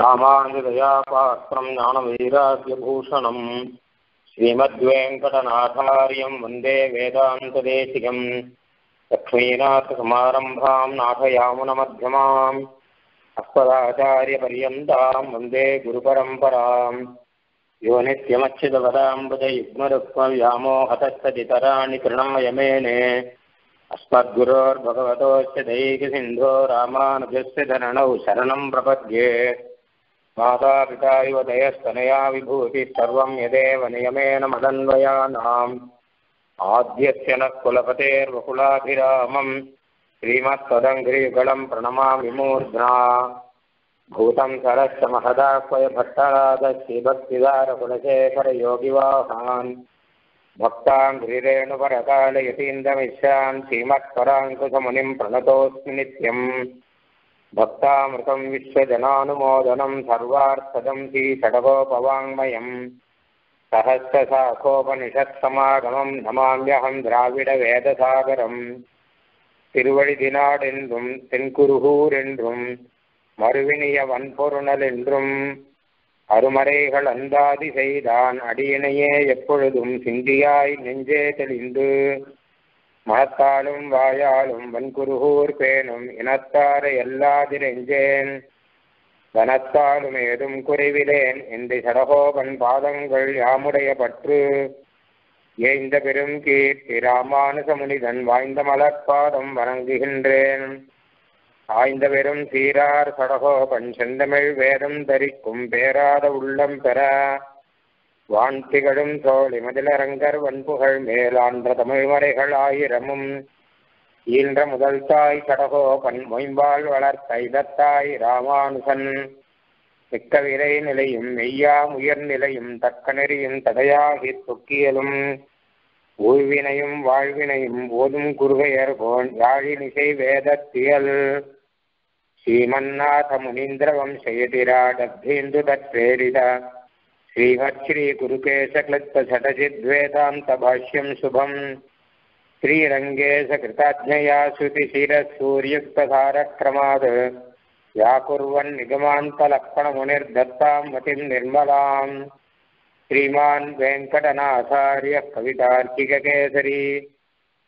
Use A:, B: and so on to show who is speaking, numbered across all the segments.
A: రామానుదయాపాత్రం జ్ఞానవైరాగ్యభూషణం శ్రీమద్వేంకటనాథార్యం వందే వేదాంతదేశికం లక్ష్మీనాథసమారంభా నాథయామున మధ్యమా అస్మదాచార్యపర్యంతాం వందే గురుపరంపరాం యోనిత్యమచ్యుతపదాంబుదయుగ్మరుక్మవ్యామోహతస్తదితరాణి తృణాయమేనే अस्मद्गुरोर्भगवतोश्च दैकसिन्धो रामानुजस्य धरणौ శరణం ప్రపద్యే मातापिता युवतयस्तनया विभूतिः सर्वम् यदेव नियमेन मदन्वयानाम् आद्यस्य नः कुलपतेर्वकुलाभिरामम् श्रीमत्पदङ्घ्रियुगलम् प्रणमामि मूर्ध्ना भूतम् सरस्य महदाह्वय भट्टरादश्रीभक्तिदारकुलशेखरयोगिवाहान् भक्ताङ्घ्रिरेणुपरकालयतीन्द्रमिश्रान् श्रीमत्पराङ्कुशमुनिम् प्रणतोऽस्मि नित्यम् भक्तामृतम् विश्वजनानुमोदनम् सर्वार्थदम् श्रीषडगोपवाङ्मयम् सहस्रशाखोपनिषत्समागमम् नमाम्यहम् द्राविडवेदसागरम् திருவழிதினாடென்றும் தென்குருகூர் என்றும் மறுவினிய வன்பொருணல் என்றும் அருமறைகள் அந்தாதி செய்தான் அடியினையே எப்பொழுதும் சிந்தியாய் நெஞ்சே தெளிந்து மகத்தாலும் வாயாலும் வன்குருகூர் பேணும் இனத்தாரை எல்லாதிரெஞ்சேன் தனத்தாலும் ஏதும் குறைவிலேன் என்று சடகோபன் பாதங்கள் யாமுடைய பற்று. ஏய்ந்த பெரும் கீர்த்தி ராமானுசமுனிதன் வாய்ந்த மலர்பாதம் வணங்குகின்றேன். ஆய்ந்த பெரும் சீரார் சடகோபன் செந்தமிழ் வேதம் தரிக்கும் பேராத உள்ளம் பெற வான் தோழி மதிலரங்கர் வன்புகழ் மேலான்ற தமிழ்மறைகள் ஆயிரமும். ஈன்ற முதல் தாய் சடகோபன் மொயம்பால் வளர்த்த இதத்தாய் ராமானுசன். மிக்க விரை நிலையும் மெய்யாம் உயர்நிலையும் தக்க நெறியும் தடையாகி தொக்கியலும். ஊழ்வினையும் வாழ்வினையும் ஓதும் குருகையர் போன் யாழினிசை வேதத்தியல். ஸ்ரீமன்னாத முனீந்திர வம்சயதிராடப்தேந்து தத்ரேரித श्रीमच्छ्रीगुरुकेशक्लत्पषटचिद्वेदान्तभाष्यं शुभं श्रीरङ्गेशकृताज्ञया श्रुतिशीलसूर्युक्तधारक्रमाद् व्याकुर्वन्निगमान्तलक्षणमुनिर्दत्तां मतिं निर्मलाम् श्रीमान् वेङ्कटनाथार्यः कवितार्किककेसरी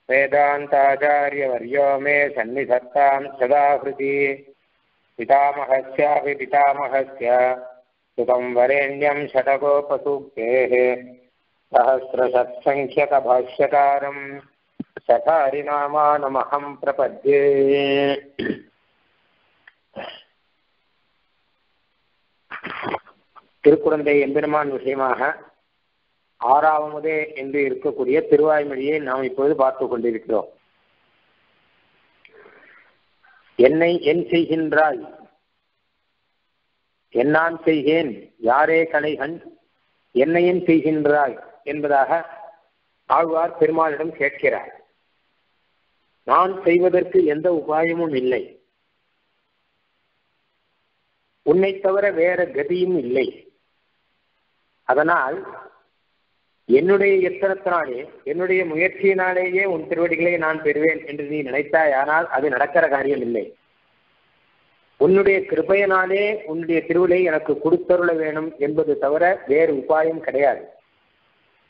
A: वेदान्ताचार्यवर्यो मे सन्निधत्तां सदाहृति पितामहस्यापि पितामहस्य सुतं वरेण्यं षटकोपसूक्तेः सहस्रशत्सङ्ख्यकभाष्यकारम् सठारिनामानमहं प्रपद्ये திருக்குழந்தை எம்பெருமான் விஷயமாக ஆறாவதே என்று இருக்கக்கூடிய திருவாய்மொழியை நாம் இப்போது பார்த்து கொண்டிருக்கிறோம் என்னை என் செய்கின்றாய் என்னான் செய்கேன் யாரே கலைகன் என்னையும் செய்கின்றாய் என்பதாக ஆழ்வார் பெருமாளிடம் கேட்கிறார். நான் செய்வதற்கு எந்த உபாயமும் இல்லை. உன்னை தவிர வேற கதியும் இல்லை. அதனால் என்னுடைய எத்தனத்தினாலே என்னுடைய முயற்சியினாலேயே உன் திருவடிகளை நான் பெறுவேன் என்று நீ நினைத்தாய் ஆனால் அது நடக்கிற காரியம் இல்லை. உன்னுடைய கிருபையனாலே உன்னுடைய திருவிழை எனக்கு கொடுத்தருள வேணும் என்பது தவிர வேறு உபாயம் கிடையாது.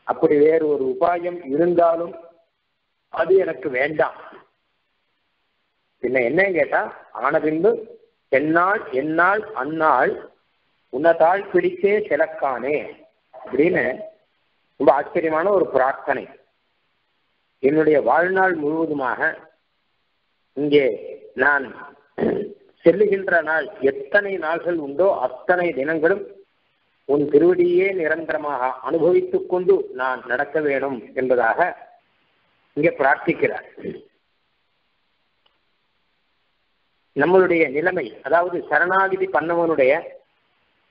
A: அப்படி வேறு ஒரு உபாயம் இருந்தாலும் அது எனக்கு வேண்டாம். பின்ன என்ன கேட்டா ஆன பின்பு என்னால் என்னால் அந்நாள் உன்னதால் பிடித்தே சிலக்கானே அப்படின்னு ரொம்ப ஆச்சரியமான ஒரு பிரார்த்தனை. என்னுடைய வாழ்நாள் முழுவதுமாக இங்கே நான் செல்லுகின்ற நாள் எத்தனை நாள்கள் உண்டோ அத்தனை தினங்களும் உன் திருவடியே நிரந்தரமாக அனுபவித்துக் கொண்டு நான் நடக்க வேணும் என்பதாக இங்கே பிரார்த்திக்கிறார். நம்மளுடைய நிலைமை அதாவது சரணாகிதி பண்ணவனுடைய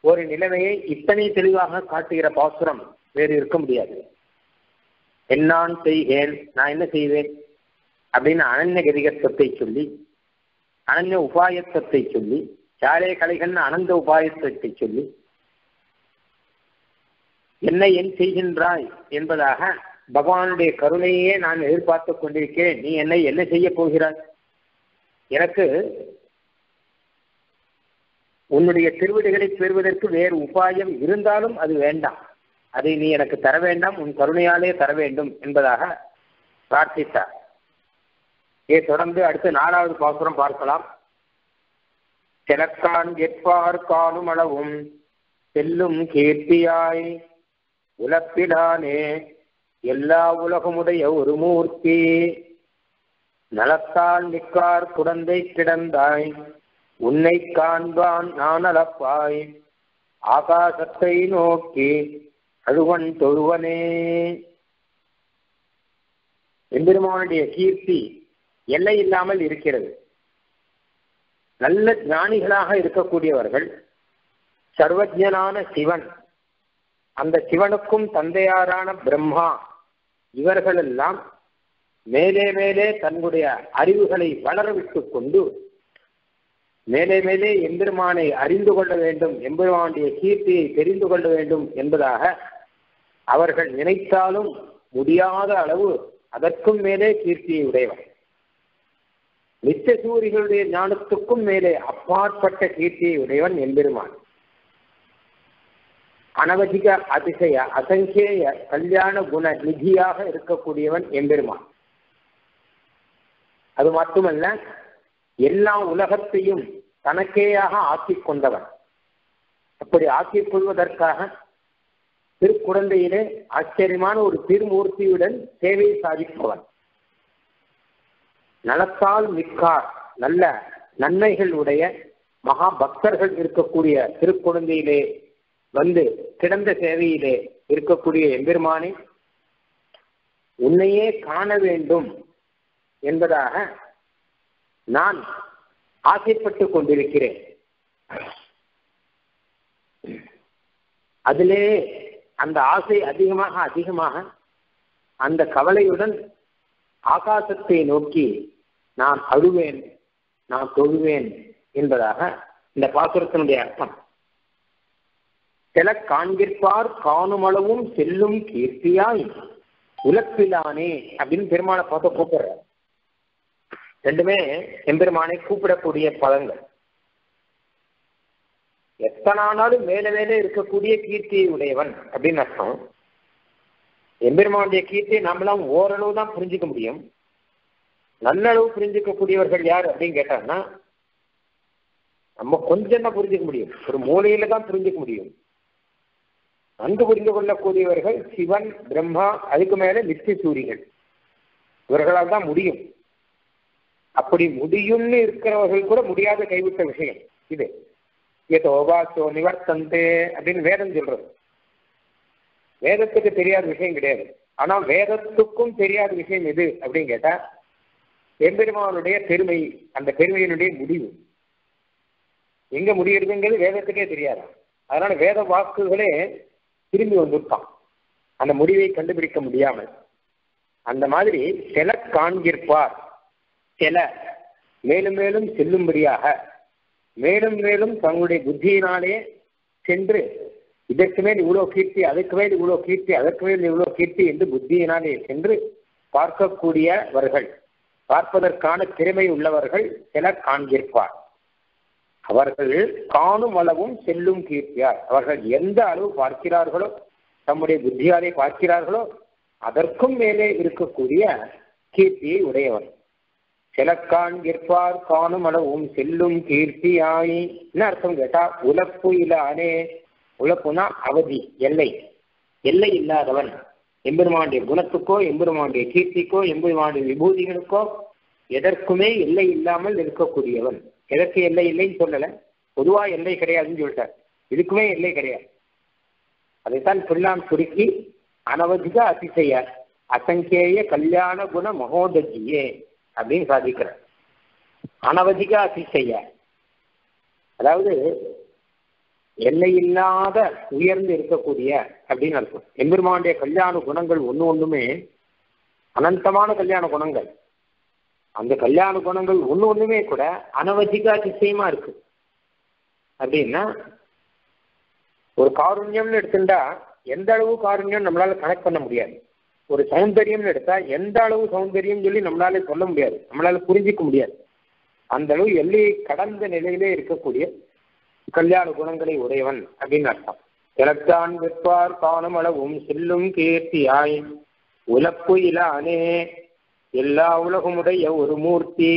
A: ஒரு நிலைமையை இத்தனை தெளிவாக காட்டுகிற பாசுரம் வேறு இருக்க முடியாது. என்னான் செய்கேன் நான் என்ன செய்வேன் அப்படின்னு அனன்ய கதிகத்துவத்தை சொல்லி அனன்ய உபாயத்தத்தை சொல்லி சாலே கலைகன் அனந்த உபாயத்தத்தை சொல்லி என்ன என் செய்கின்றாய் என்பதாக பகவானுடைய கருணையே நான் எதிர்பார்த்து கொண்டிருக்கிறேன். நீ என்னை என்ன செய்ய போகிறாய்? எனக்கு உன்னுடைய திருவிடுகளை பெறுவதற்கு வேறு உபாயம் இருந்தாலும் அது வேண்டாம். அதை நீ எனக்கு தர வேண்டாம் உன் கருணையாலே தர வேண்டும் என்பதாக பிரார்த்தித்தார். இதை தொடர்ந்து அடுத்து நாலாவது பாசுரம் பார்க்கலாம். சிலக்கான் எட்பார் காணும் அளவும் செல்லும் கீர்த்தியாய் உலப்பிடானே எல்லா உலகமுடைய ஒரு மூர்த்தி. நலத்தால் நிற்கார் குடந்தை கிடந்தாய் உன்னை காண்பான் நான் அளப்பாய். ஆகாசத்தை நோக்கி அழுவன் தொழுவனே. எம்பெருமானுடைய கீர்த்தி எல்லை இல்லாமல் இருக்கிறது. நல்ல ஞானிகளாக இருக்கக்கூடியவர்கள் சர்வஜனான சிவன் அந்த சிவனுக்கும் தந்தையாரான பிரம்மா இவர்களெல்லாம் மேலே மேலே தன்னுடைய அறிவுகளை வளர கொண்டு மேலே மேலே எம்பெருமானை அறிந்து கொள்ள வேண்டும் எம்பெருமானுடைய கீர்த்தியை தெரிந்து கொள்ள வேண்டும் என்பதாக அவர்கள் நினைத்தாலும் முடியாத அளவு அதற்கும் மேலே கீர்த்தியை உடையவர் நித்திய சூரிகளுடைய ஞானத்துக்கும் மேலே அப்பாற்பட்ட கீர்த்தியை உடையவன் எம்பெருமான். அனவதிக அதிசய அசங்கேய கல்யாண குண நிதியாக இருக்கக்கூடியவன் எம்பெருமான். அது மட்டுமல்ல எல்லா உலகத்தையும் தனக்கேயாக ஆக்கிக் கொண்டவன். அப்படி ஆக்கிக் கொள்வதற்காக திருக்குழந்தையிலே ஆச்சரியமான ஒரு திருமூர்த்தியுடன் சேவை சாதிப்பவன். நலத்தால் மிக்கார் நல்ல நன்மைகள் உடைய மகா பக்தர்கள் இருக்கக்கூடிய திருக்குழந்தையிலே வந்து கிடந்த சேவையிலே இருக்கக்கூடிய எம்பெருமானே உன்னையே காண வேண்டும் என்பதாக நான் ஆசைப்பட்டு கொண்டிருக்கிறேன். அதிலே அந்த ஆசை அதிகமாக அதிகமாக அந்த கவலையுடன் ஆகாசத்தை நோக்கி நான் அழுவேன் நான் தொழுவேன் என்பதாக இந்த பாசுரத்தினுடைய அர்த்தம். சில காண்கிற்பார் காணுமளவும் செல்லும் கீர்த்தியாய் உலப்பிலானே அப்படின்னு பெருமானை பார்த்து கூப்பிடுற ரெண்டுமே எம்பெருமானை கூப்பிடக்கூடிய பதங்கள். எத்தனானாலும் மேல மேலே இருக்கக்கூடிய கீர்த்தியை உடையவன் அப்படின்னு அர்த்தம். எம்பெருமானுடைய கீர்த்தியை நம்மளாம் ஓரளவு தான் புரிஞ்சுக்க முடியும். நல்லளவு புரிஞ்சுக்கக்கூடியவர்கள் யார் அப்படின்னு கேட்டாங்கன்னா நம்ம கொஞ்சம் தான் புரிஞ்சுக்க முடியும். ஒரு மூலையில தான் புரிஞ்சுக்க முடியும். நன்கு புரிந்து கொள்ளக்கூடியவர்கள் சிவன் பிரம்மா அதுக்கு மேல நித்திய சூரியன். இவர்களால் தான் முடியும். அப்படி முடியும்னு இருக்கிறவர்கள் கூட முடியாத கைவிட்ட விஷயம் இது. ஏதோபாசோ நிவர்த்தந்தே அப்படின்னு வேதம் சொல்றது. வேதத்துக்கு தெரியாத விஷயம் கிடையாது. ஆனா வேதத்துக்கும் தெரியாத விஷயம் எது அப்படின்னு கேட்டா எம்பெருமானுடைய பெருமை அந்த பெருமையினுடைய முடிவு. எங்க முடிகிறதுங்கிறது வேதத்துக்கே தெரியாது. அதனால வேத வாக்குகளே திரும்பி வந்துட்டான் அந்த முடிவை கண்டுபிடிக்க முடியாமல். அந்த மாதிரி சில காண்கிற்பார் சில. மேலும் மேலும் செல்லும்படியாக. மேலும் மேலும் தங்களுடைய புத்தியினாலே சென்று இதற்கு மேல் இவ்வளோ கீர்த்தி அதுக்கு மேல் இவ்வளோ கீர்த்தி அதற்கு மேல் இவ்வளோ கீர்த்தி என்று புத்தியினாலே சென்று பார்க்கக்கூடியவர்கள். பார்ப்பதற்கான திறமை உள்ளவர்கள் சிலர் காண்கிற்பார் அவர்கள் காணும் அளவும் செல்லும் கீர்த்தியார். அவர்கள் எந்த அளவு பார்க்கிறார்களோ தம்முடைய புத்தியாலே பார்க்கிறார்களோ அதற்கும் மேலே இருக்கக்கூடிய கீர்த்தியை உடையவன் சில காண்கிற்பார் காணும் அளவும் செல்லும் கீர்த்தியாய். என்ன அர்த்தம் கேட்டா உலப்பு அணே உழப்புனா அவதி எல்லை. எல்லை இல்லாதவன். எம்பெருமானுடைய குணத்துக்கோ எம்பெருமானுடைய கீர்த்திக்கோ எம்பெருமானுடைய விபூதிகளுக்கோ எதற்குமே எல்லை இல்லாமல் இருக்கக்கூடியவன் எதற்கு எல்லை இல்லைன்னு சொல்லல. பொதுவா எல்லை கிடையாதுன்னு சொல்லிட்டார். இதுக்குமே எல்லை கிடையாது. அதைத்தான் சொல்லாம் சுருக்கி அனவதிக அதிசய அசங்கேய கல்யாண குண மகோதஜியே அப்படின்னு சாதிக்கிறார். அனவதிக அதிசய. அதாவது எல்லையில்லாத உயர்ந்து இருக்கக்கூடிய அப்படின்னு அர்த்தம். எம்பெருமானுடைய கல்யாண குணங்கள் ஒன்று ஒன்றுமே அனந்தமான கல்யாண குணங்கள். அந்த கல்யாண குணங்கள் ஒன்று ஒன்றுமே கூட அனவதிகா அதிசயமா இருக்கு. அப்படின்னா ஒரு காருண்யம்னு எடுத்துட்டா எந்த அளவு காருண்யம் நம்மளால கனெக்ட் பண்ண முடியாது. ஒரு சௌந்தரியம்னு எடுத்தா எந்த அளவு சௌந்தரியம் சொல்லி நம்மளால சொல்ல முடியாது. நம்மளால புரிஞ்சிக்க முடியாது. அந்த அளவு எல்லையை கடந்த நிலையிலே இருக்கக்கூடிய கல்யாண குணங்களை உடையவன் அப்படின்னு அர்த்தம். இலத்தான் விற்பார் காணும் அளவும் செல்லும் கீர்த்தியாய் உலப்பு இலானே எல்லா உலகமுடைய ஒரு மூர்த்தி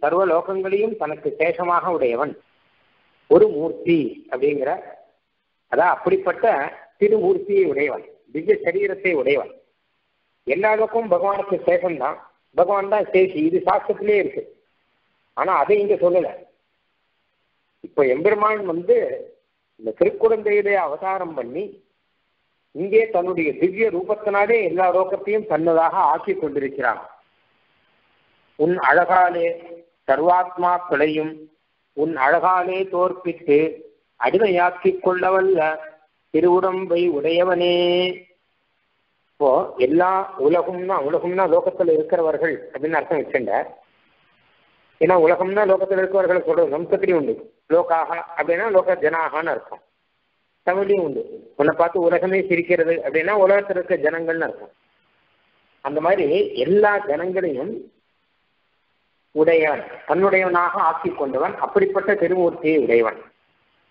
A: சர்வ லோகங்களையும் தனக்கு சேஷமாக உடையவன் ஒரு மூர்த்தி அப்படிங்கிற அதான் அப்படிப்பட்ட திருமூர்த்தியை உடையவன் திவ்ய சரீரத்தை உடையவன். எல்லா லோகமும் பகவானுக்கு சேஷம்தான். பகவான் தான் சேஷி. இது சாஸ்திரத்திலே இருக்கு. ஆனா அதை இங்க சொல்லலை. இப்ப எம்பெருமான் வந்து இந்த திருக்குழந்தையிலே அவதாரம் பண்ணி இங்கே தன்னுடைய திவ்ய ரூபத்தினாலே எல்லா லோகத்தையும் தன்னதாக ஆக்கி கொண்டிருக்கிறான். உன் அழகாலே சர்வாத்மாக்களையும் உன் அழகாலே தோற்பித்து அடிமையாக்கிக் கொள்ளவல்ல திருவுடம்பை உடையவனே. இப்போ எல்லா உலகம்னா உலகம்னா லோகத்துல இருக்கிறவர்கள் அப்படின்னு அர்த்தம் வச்சுண்ட ஏன்னா உலகம்னா லோகத்துல இருக்கிறவர்கள் சொல்றது வம்சத்திலையும் உண்டு. லோகாக அப்படின்னா லோக ஜனாகான்னு அர்த்தம். தமிழ்லையும் உண்டு. உன்னை பார்த்து உலகமே சிரிக்கிறது அப்படின்னா உலகத்தில் இருக்க ஜனங்கள்னு அர்த்தம். அந்த மாதிரி எல்லா ஜனங்களையும் உடையவன் தன்னுடையவனாக ஆக்கி கொண்டவன் அப்படிப்பட்ட திருமூர்த்தியை உடையவன்.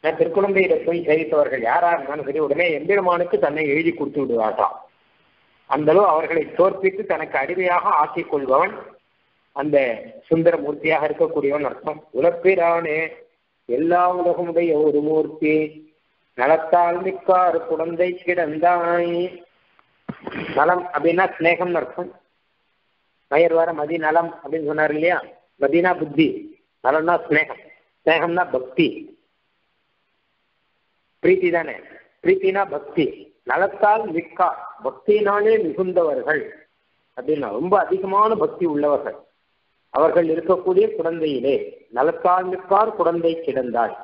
A: நான் திருக்குழந்தையில போய் சேவித்தவர்கள் யாரா இருந்தாலும் சரி உடனே எம்பெருமானுக்கு தன்னை எழுதி கொடுத்து விடுவார்களாம் அந்த அளவு அவர்களை தோற்பித்து தனக்கு அடிமையாக ஆக்கிக் கொள்பவன் அந்த சுந்தர மூர்த்தியாக இருக்கக்கூடியவன் அர்த்தம். உலப்பிரானே எல்லா உலகமுடைய ஒரு மூர்த்தி. நலத்தால் மிக்கார் குழந்தை கிடந்தாய். நலம் அப்படின்னா ஸ்நேகம்னு அர்த்தம். மயர் வர மதி நலம் அப்படின்னு சொன்னார் இல்லையா? மதினா புத்தி. நலம்னா ஸ்நேகம் ஸ்நேகம்னா பக்தி. பிரீத்தி தானே? பிரீத்தினா பக்தி. நலத்தால் மிக்கா பக்தியினாலே மிகுந்தவர்கள். அப்படின்னா ரொம்ப அதிகமான பக்தி உள்ளவர்கள். அவர்கள் இருக்கக்கூடிய குழந்தையிலே நலத்தால் குழந்தை கிடந்தாள்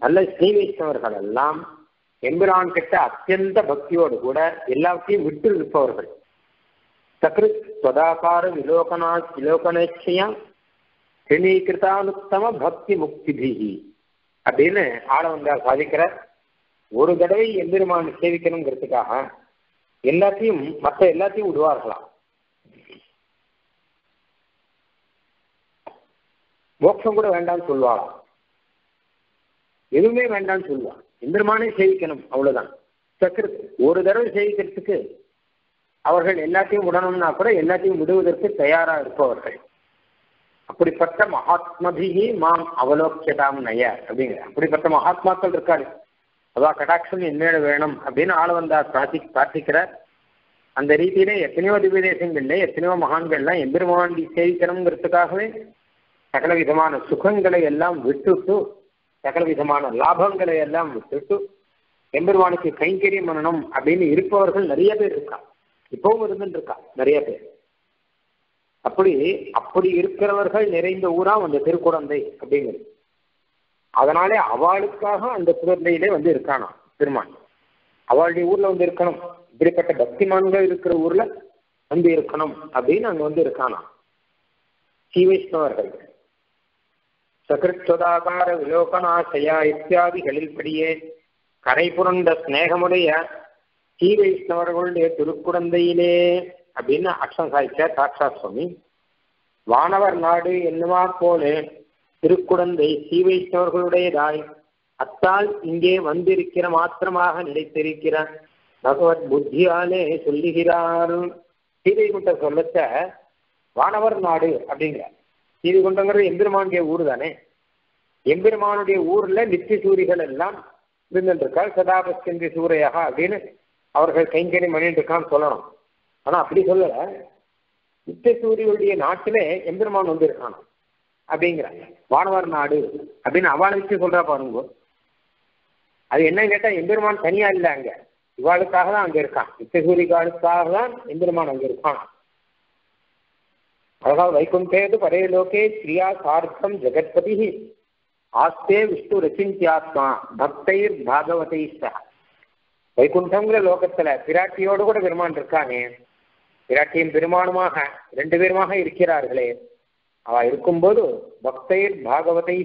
A: நல்ல ஸ்ரீ வைஷ்ணவர்கள் எல்லாம் எம்பிரான் கிட்ட அத்தியந்த பக்தியோடு கூட எல்லாத்தையும் விட்டு இருப்பவர்கள் சக்ருத் ஸ்வதாகார விலோகனா விலோகனேட்சையா கிருணீகிருதானுத்தம பக்தி முக்திபிகி. அப்படின்னு ஆளவந்தார் சாதிக்கிறார் ஒரு தடவை எம்பெருமான் சேவிக்கணுங்கிறதுக்காக எல்லாத்தையும் மற்ற எல்லாத்தையும் விடுவார்களாம். மோட்சம் கூட வேண்டாம்னு சொல்லுவாளாம் எதுவுமே வேண்டாம்னு சொல்லுவான் எம்பெருமானே சேவிக்கணும் அவ்வளவுதான். சக்கரத்து ஒரு தடவை சேவிக்கிறதுக்கு அவர்கள் எல்லாத்தையும் விடணும்னா கூட எல்லாத்தையும் விடுவதற்கு தயாரா இருப்பவர்கள். அப்படிப்பட்ட மகாத்மபிகி மாம் அவலோக்கியதாம் நய அப்படிங்கிற அப்படிப்பட்ட மகாத்மாக்கள் இருக்காரு. அவா கடாட்சம் என்னேட வேணும் அப்படின்னு ஆள பிரார்த்தி பிரார்த்திக்கிறார். அந்த ரீதியில எத்தனையோ திவ்யதேசங்கள்ல எத்தனையோ மகான்கள்லாம் எம்பெருமாண்டி சேவிக்கணுங்கிறதுக்காகவே சகல விதமான சுகங்களை எல்லாம் விட்டுட்டு சகல விதமான லாபங்களை எல்லாம் விட்டுட்டு எம்பெருமானுக்கு கைங்கரியம் பண்ணணும் அப்படின்னு இருப்பவர்கள் நிறைய பேர் இருக்கா? இப்பவும் இருந்துட்டு இருக்கா நிறைய பேர். அப்படி அப்படி இருக்கிறவர்கள் நிறைந்த ஊரா அந்த திருக்குழந்தை அப்படிங்கிறது. அதனாலே அவளுக்காக அந்த குழந்தையிலே வந்து இருக்கானா பெருமான்? அவளுடைய ஊர்ல வந்து இருக்கணும். இப்படிப்பட்ட பக்திமான்கள் இருக்கிற ஊர்ல வந்து இருக்கணும் அப்படின்னு அங்க வந்து இருக்கானா? ஸ்ரீ வைஷ்ணவர்கள். சகிருத்வதாகார விலோகனாசயா இத்தியாதிகளில் படியே கரை புரண்ட ஸ்நேகமுடைய ஸ்ரீ வைஷ்ணவர்களுடைய திருக்குழந்தையிலே அப்படின்னு அக்ஷம் சாய்ச்சார் சாட்சா சுவாமி வானவர் நாடு என்னவா போல திருக்குழந்தை ஸ்ரீ வைஷ்ணவர்களுடையதாய் அத்தால் இங்கே வந்திருக்கிற மாத்திரமாக நினைத்திருக்கிற பகவத் புத்தியாலே சொல்லுகிறார். ஸ்ரீவைகுண்ட சொல்லச்ச வானவர் நாடு அப்படிங்கிற ஸ்ரீவைகுண்டங்கிறது எம்பெருமானுடைய ஊர் தானே எம்பெருமானுடைய ஊர்ல நித்திய சூரிகள் எல்லாம் இருந்துருக்காள். சதாபஸ்கந்தி சூரையாக அப்படின்னு அவர்கள் கைங்கறி பண்ணிட்டு இருக்கான்னு சொல்லணும். ஆனா அப்படி சொல்லல. நித்திய சூரியனுடைய நாட்டிலே எம்பெருமான் வந்து இருக்கான் அப்படிங்கிற வானவர் நாடு அப்படின்னு அவளை வச்சு சொல்றா பாருங்க. அது என்னன்னு கேட்டா எம்பெருமான் தனியா இல்ல அங்க. இவாளுக்காக தான் அங்க இருக்கான். நித்திய சூரிகாளுக்காக தான் எம்பெருமான் அங்க இருக்கான். அழகாக வைகுண்டேது பரே லோகே ஸ்ரீயா சார்த்தம் ஜெகத்பதி ஆஸ்தே விஷ்ணு ரச்சிந்தியாத்மா பக்தைர் பாகவதை வைகுண்டங்கிற லோகத்துல பிராட்டியோடு கூட பெருமான் இருக்கானே பிராட்டியும் பெருமானுமாக ரெண்டு பேருமாக இருக்கிறார்களே அவ இருக்கும்போது பக்தைர் பாகவதை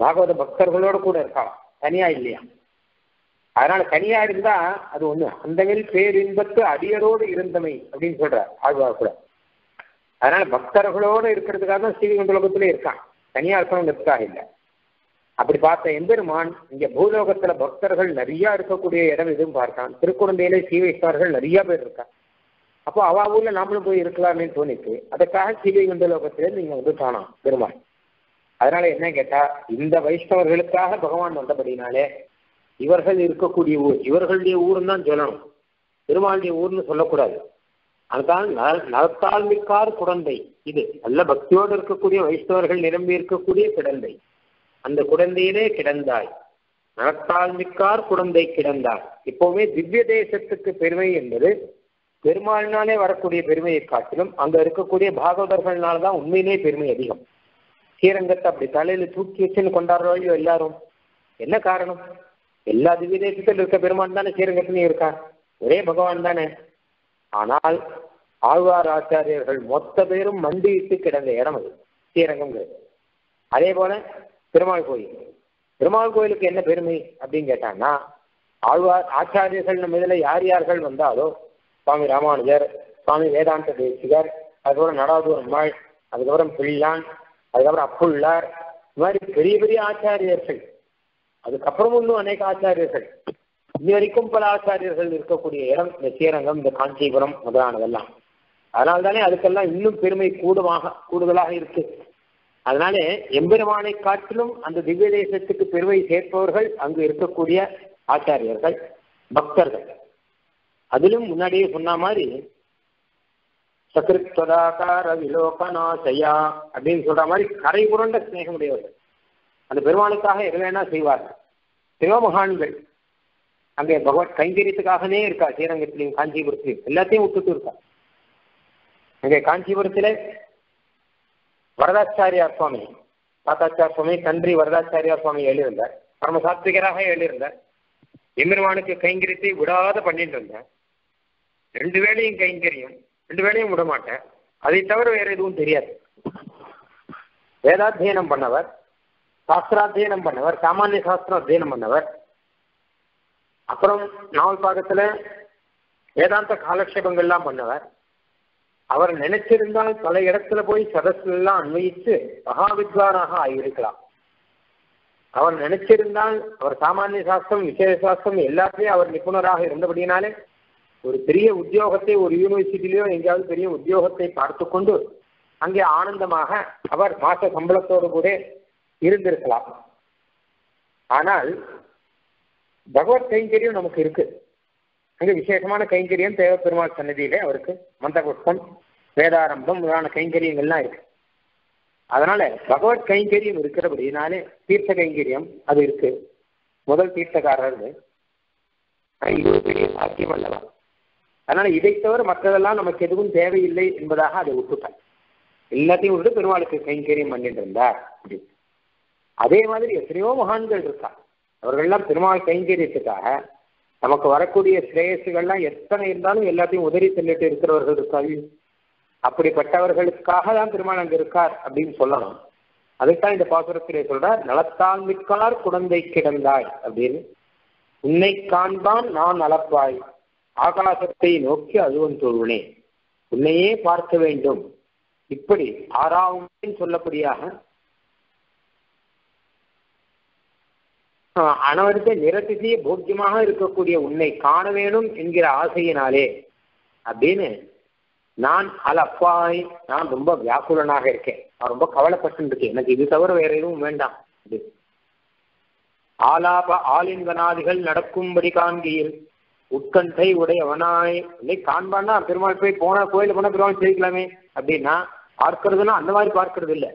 A: பாகவத பக்தர்களோடு கூட இருக்காள் தனியா இல்லையா? அதனால தனியா இருந்தா அது ஒண்ணு அந்தவில் பேரின்பத்து அடியரோடு இருந்தமை அப்படின்னு சொல்ற ஆழ்வார் கூட. அதனால பக்தர்களோடு இருக்கிறதுக்காக தான் ஸ்ரீகுண்ட லோகத்திலே இருக்கான். தனியா இருக்கணுங்கிறதுக்காக இல்லை. அப்படி பார்த்த எம்பெருமான் இங்க பூலோகத்துல பக்தர்கள் நிறைய இருக்கக்கூடிய இடம் எதுவும் பார்த்தான். திருக்குழந்தையிலே சீவைஸ்தார்கள் நிறைய பேர் இருக்கா அப்போ அவ ஊர்ல நாமளும் போய் இருக்கலாமே தோணிச்சு அதுக்காக சீவைகுண்ட லோகத்திலே நீங்க வந்து காணாம் பெருமாள். அதனால என்ன கேட்டா இந்த வைஷ்ணவர்களுக்காக பகவான் வந்தபடினாலே இவர்கள் இருக்கக்கூடிய ஊர் இவர்களுடைய ஊர்னு தான் சொல்லணும். பெருமாளுடைய ஊர்னு சொல்லக்கூடாது. அதுதான் நலத்தால் மிக்கார் குழந்தை. இது நல்ல பக்தியோடு இருக்கக்கூடிய வைஷ்ணவர்கள் நிரம்பி இருக்கக்கூடிய கிடந்தை. அந்த குழந்தையிலே கிடந்தாய். நலத்தால் மிக்கார் குழந்தை கிடந்தாய். இப்பவுமே திவ்ய தேசத்துக்கு பெருமை என்பது பெருமாளினாலே வரக்கூடிய பெருமையை காட்டிலும் அங்க இருக்கக்கூடிய பாகவதர்கள்னால தான் உண்மையிலே பெருமை அதிகம். ஸ்ரீரங்கத்தை அப்படி தலையில தூக்கி வச்சுன்னு கொண்டாடுறோம் எல்லாரும்? என்ன காரணம்? எல்லா திவ்ய தேசத்தில் இருக்க பெருமான் தானே ஸ்ரீரங்கத்திலையும் இருக்கா ஒரே பகவான் தானே. ஆனால் ஆழ்வார் ஆச்சாரியர்கள் மொத்த பேரும் மண்டியிட்டு கிடந்த இடம் அது ஸ்ரீரங்கம்ங்கிறது. அதே போல பெருமாள் கோயில். பெருமாள் கோயிலுக்கு என்ன பெருமை அப்படின்னு கேட்டான்னா ஆழ்வார் ஆச்சாரியர்கள் நம்ம இதில் யார் யார்கள் வந்தாலோ சுவாமி ராமானுஜர் சுவாமி வேதாந்த தேசிகர் அதுக்கப்புறம் நடாதூர் அம்மாள் அதுக்கப்புறம் பிள்ளான் அதுக்கப்புறம் அப்புள்ளார் இது மாதிரி பெரிய பெரிய ஆச்சாரியர்கள். அதுக்கப்புறம் இன்னும் அநேக ஆச்சாரியர்கள். இதுவரைக்கும் பல ஆச்சாரியர்கள் இருக்கக்கூடிய இடம் இந்த ஸ்ரீரங்கம் இந்த காஞ்சிபுரம் முதலானதெல்லாம். அதனால தானே அதுக்கெல்லாம் இன்னும் பெருமை கூடுவாக கூடுதலாக இருக்கு. அதனால எம்பெருமானை காட்டிலும் அந்த திவ்ய தேசத்துக்கு பெருமை சேர்ப்பவர்கள் அங்கு இருக்கக்கூடிய ஆச்சாரியர்கள் பக்தர்கள். அதிலும் முன்னாடியே சொன்ன மாதிரி சகிருத்வதாகார விலோகநாசையா அப்படின்னு சொல்ற மாதிரி கரை புரண்ட சிநேகமுடையவர்கள். அந்த பெருமானுக்காக எது வேணா செய்வார்கள். சிவமகான்கள் அங்கே பகவத் கைங்கரியத்துக்காகவே இருக்கா? ஸ்ரீரங்கத்திலையும் காஞ்சிபுரத்திலையும். எல்லாத்தையும் விட்டுட்டு இருக்கா? அங்கே காஞ்சிபுரத்திலே வரதாச்சாரியார் சுவாமி. தாத்தாச்சார் சுவாமி தன்றி வரதாச்சாரியார் சுவாமி எழுதியிருந்தார். பரமசாத்விகராக எழுதியிருந்தார். எம்பெருமானுக்கு கைங்கரியத்தை விடாத பண்ணிட்டு இருந்தேன் ரெண்டு வேளையும் கைங்கரியம் ரெண்டு வேளையும் விட மாட்டேன் அதை தவிர வேற எதுவும் தெரியாது. வேதாத்தியனம் பண்ணவர் சாஸ்திராத்தியனம் பண்ணவர் சாமானிய சாஸ்திரம் அத்தியனம் பண்ணவர். அப்புறம் நாவல் பாகத்துல வேதாந்த காலக்ஷேபங்கள்லாம் பண்ணவர். அவர் நினைச்சிருந்தால் பல இடத்துல போய் சதஸ்லாம் அன்வயித்து மகாவித்வானாக ஆகியிருக்கலாம் அவர் நினைச்சிருந்தால் அவர் சாமானிய சாஸ்திரம் விசேஷ சாஸ்திரம் எல்லாத்தையும் அவர் நிபுணராக இருந்தபடியினாலே ஒரு பெரிய உத்தியோகத்தை ஒரு யூனிவர்சிட்டியிலயோ எங்கேயாவது பெரிய உத்தியோகத்தை பார்த்து கொண்டு அங்கே ஆனந்தமாக அவர் மாச சம்பளத்தோடு கூட இருந்திருக்கலாம். ஆனால் பகவத் கைங்கரியம் நமக்கு இருக்கு. அங்க விசேஷமான கைங்கரியம் தேவ பெருமாள் சன்னதியிலே அவருக்கு மந்தபுஷ்பம் வேதாரம்பம் முதலான கைங்கரியங்கள்லாம் இருக்கு. அதனால பகவத் கைங்கரியம் இருக்கிறபடினாலே தீர்த்த கைங்கரியம் அது இருக்கு. முதல் தீர்த்தக்காரர் இது பெரிய சாத்தியம் அல்லவா? அதனால இதை தவிர மற்றதெல்லாம் நமக்கு எதுவும் தேவையில்லை என்பதாக அதை விட்டுட்டார் எல்லாத்தையும் விட்டு பெருமாளுக்கு கைங்கரியம் பண்ணிட்டு இருந்தார். அப்படின்னு அதே மாதிரி எத்தனையோ மகான்கள் இருக்கா அவர்கள்லாம் பெருமாள் கைங்கரியத்துக்காக நமக்கு வரக்கூடிய சிரேயசுகள்லாம் எத்தனை இருந்தாலும் எல்லாத்தையும் உதறி தள்ளிட்டு இருக்கிறவர்கள் இருக்காது அப்படிப்பட்டவர்களுக்காக தான் பெருமாள் அங்கே இருக்கார் அப்படின்னு சொல்லணும். அதுதான் இந்த பாசுரத்திலே சொல்றார் நலத்தால் மிக்கார் குழந்தை கிடந்தாய் அப்படின்னு. உன்னை காண்பான் நான் அளப்பாய். ஆகாசத்தை நோக்கி அதுவன் தொழுவனே. உன்னையே பார்க்க வேண்டும். இப்படி ஆறாவும் சொல்லப்படியாக அனவருத்த நிரதிசிய போக்கியமாக இருக்கக்கூடிய உன்னை காண வேணும் என்கிற ஆசையினாலே. அப்படின்னு நான் அலப்பாய் நான் ரொம்ப வியாக்குலனாக இருக்கேன். நான் ரொம்ப கவலைப்பட்டு இருக்கேன். எனக்கு இது தவிர வேற எதுவும் வேண்டாம். ஆலாப ஆலிங்கனாதிகள் நடக்கும்படி காண்கையில் உட்கண்டை உடையவனாய். இல்லை காண்பான்னா பெருமாள் போய் போன கோயில போனா பெருமாள் செய்யலாமே அப்படின்னா பார்க்கறதுன்னா அந்த மாதிரி பார்க்கறது இல்லை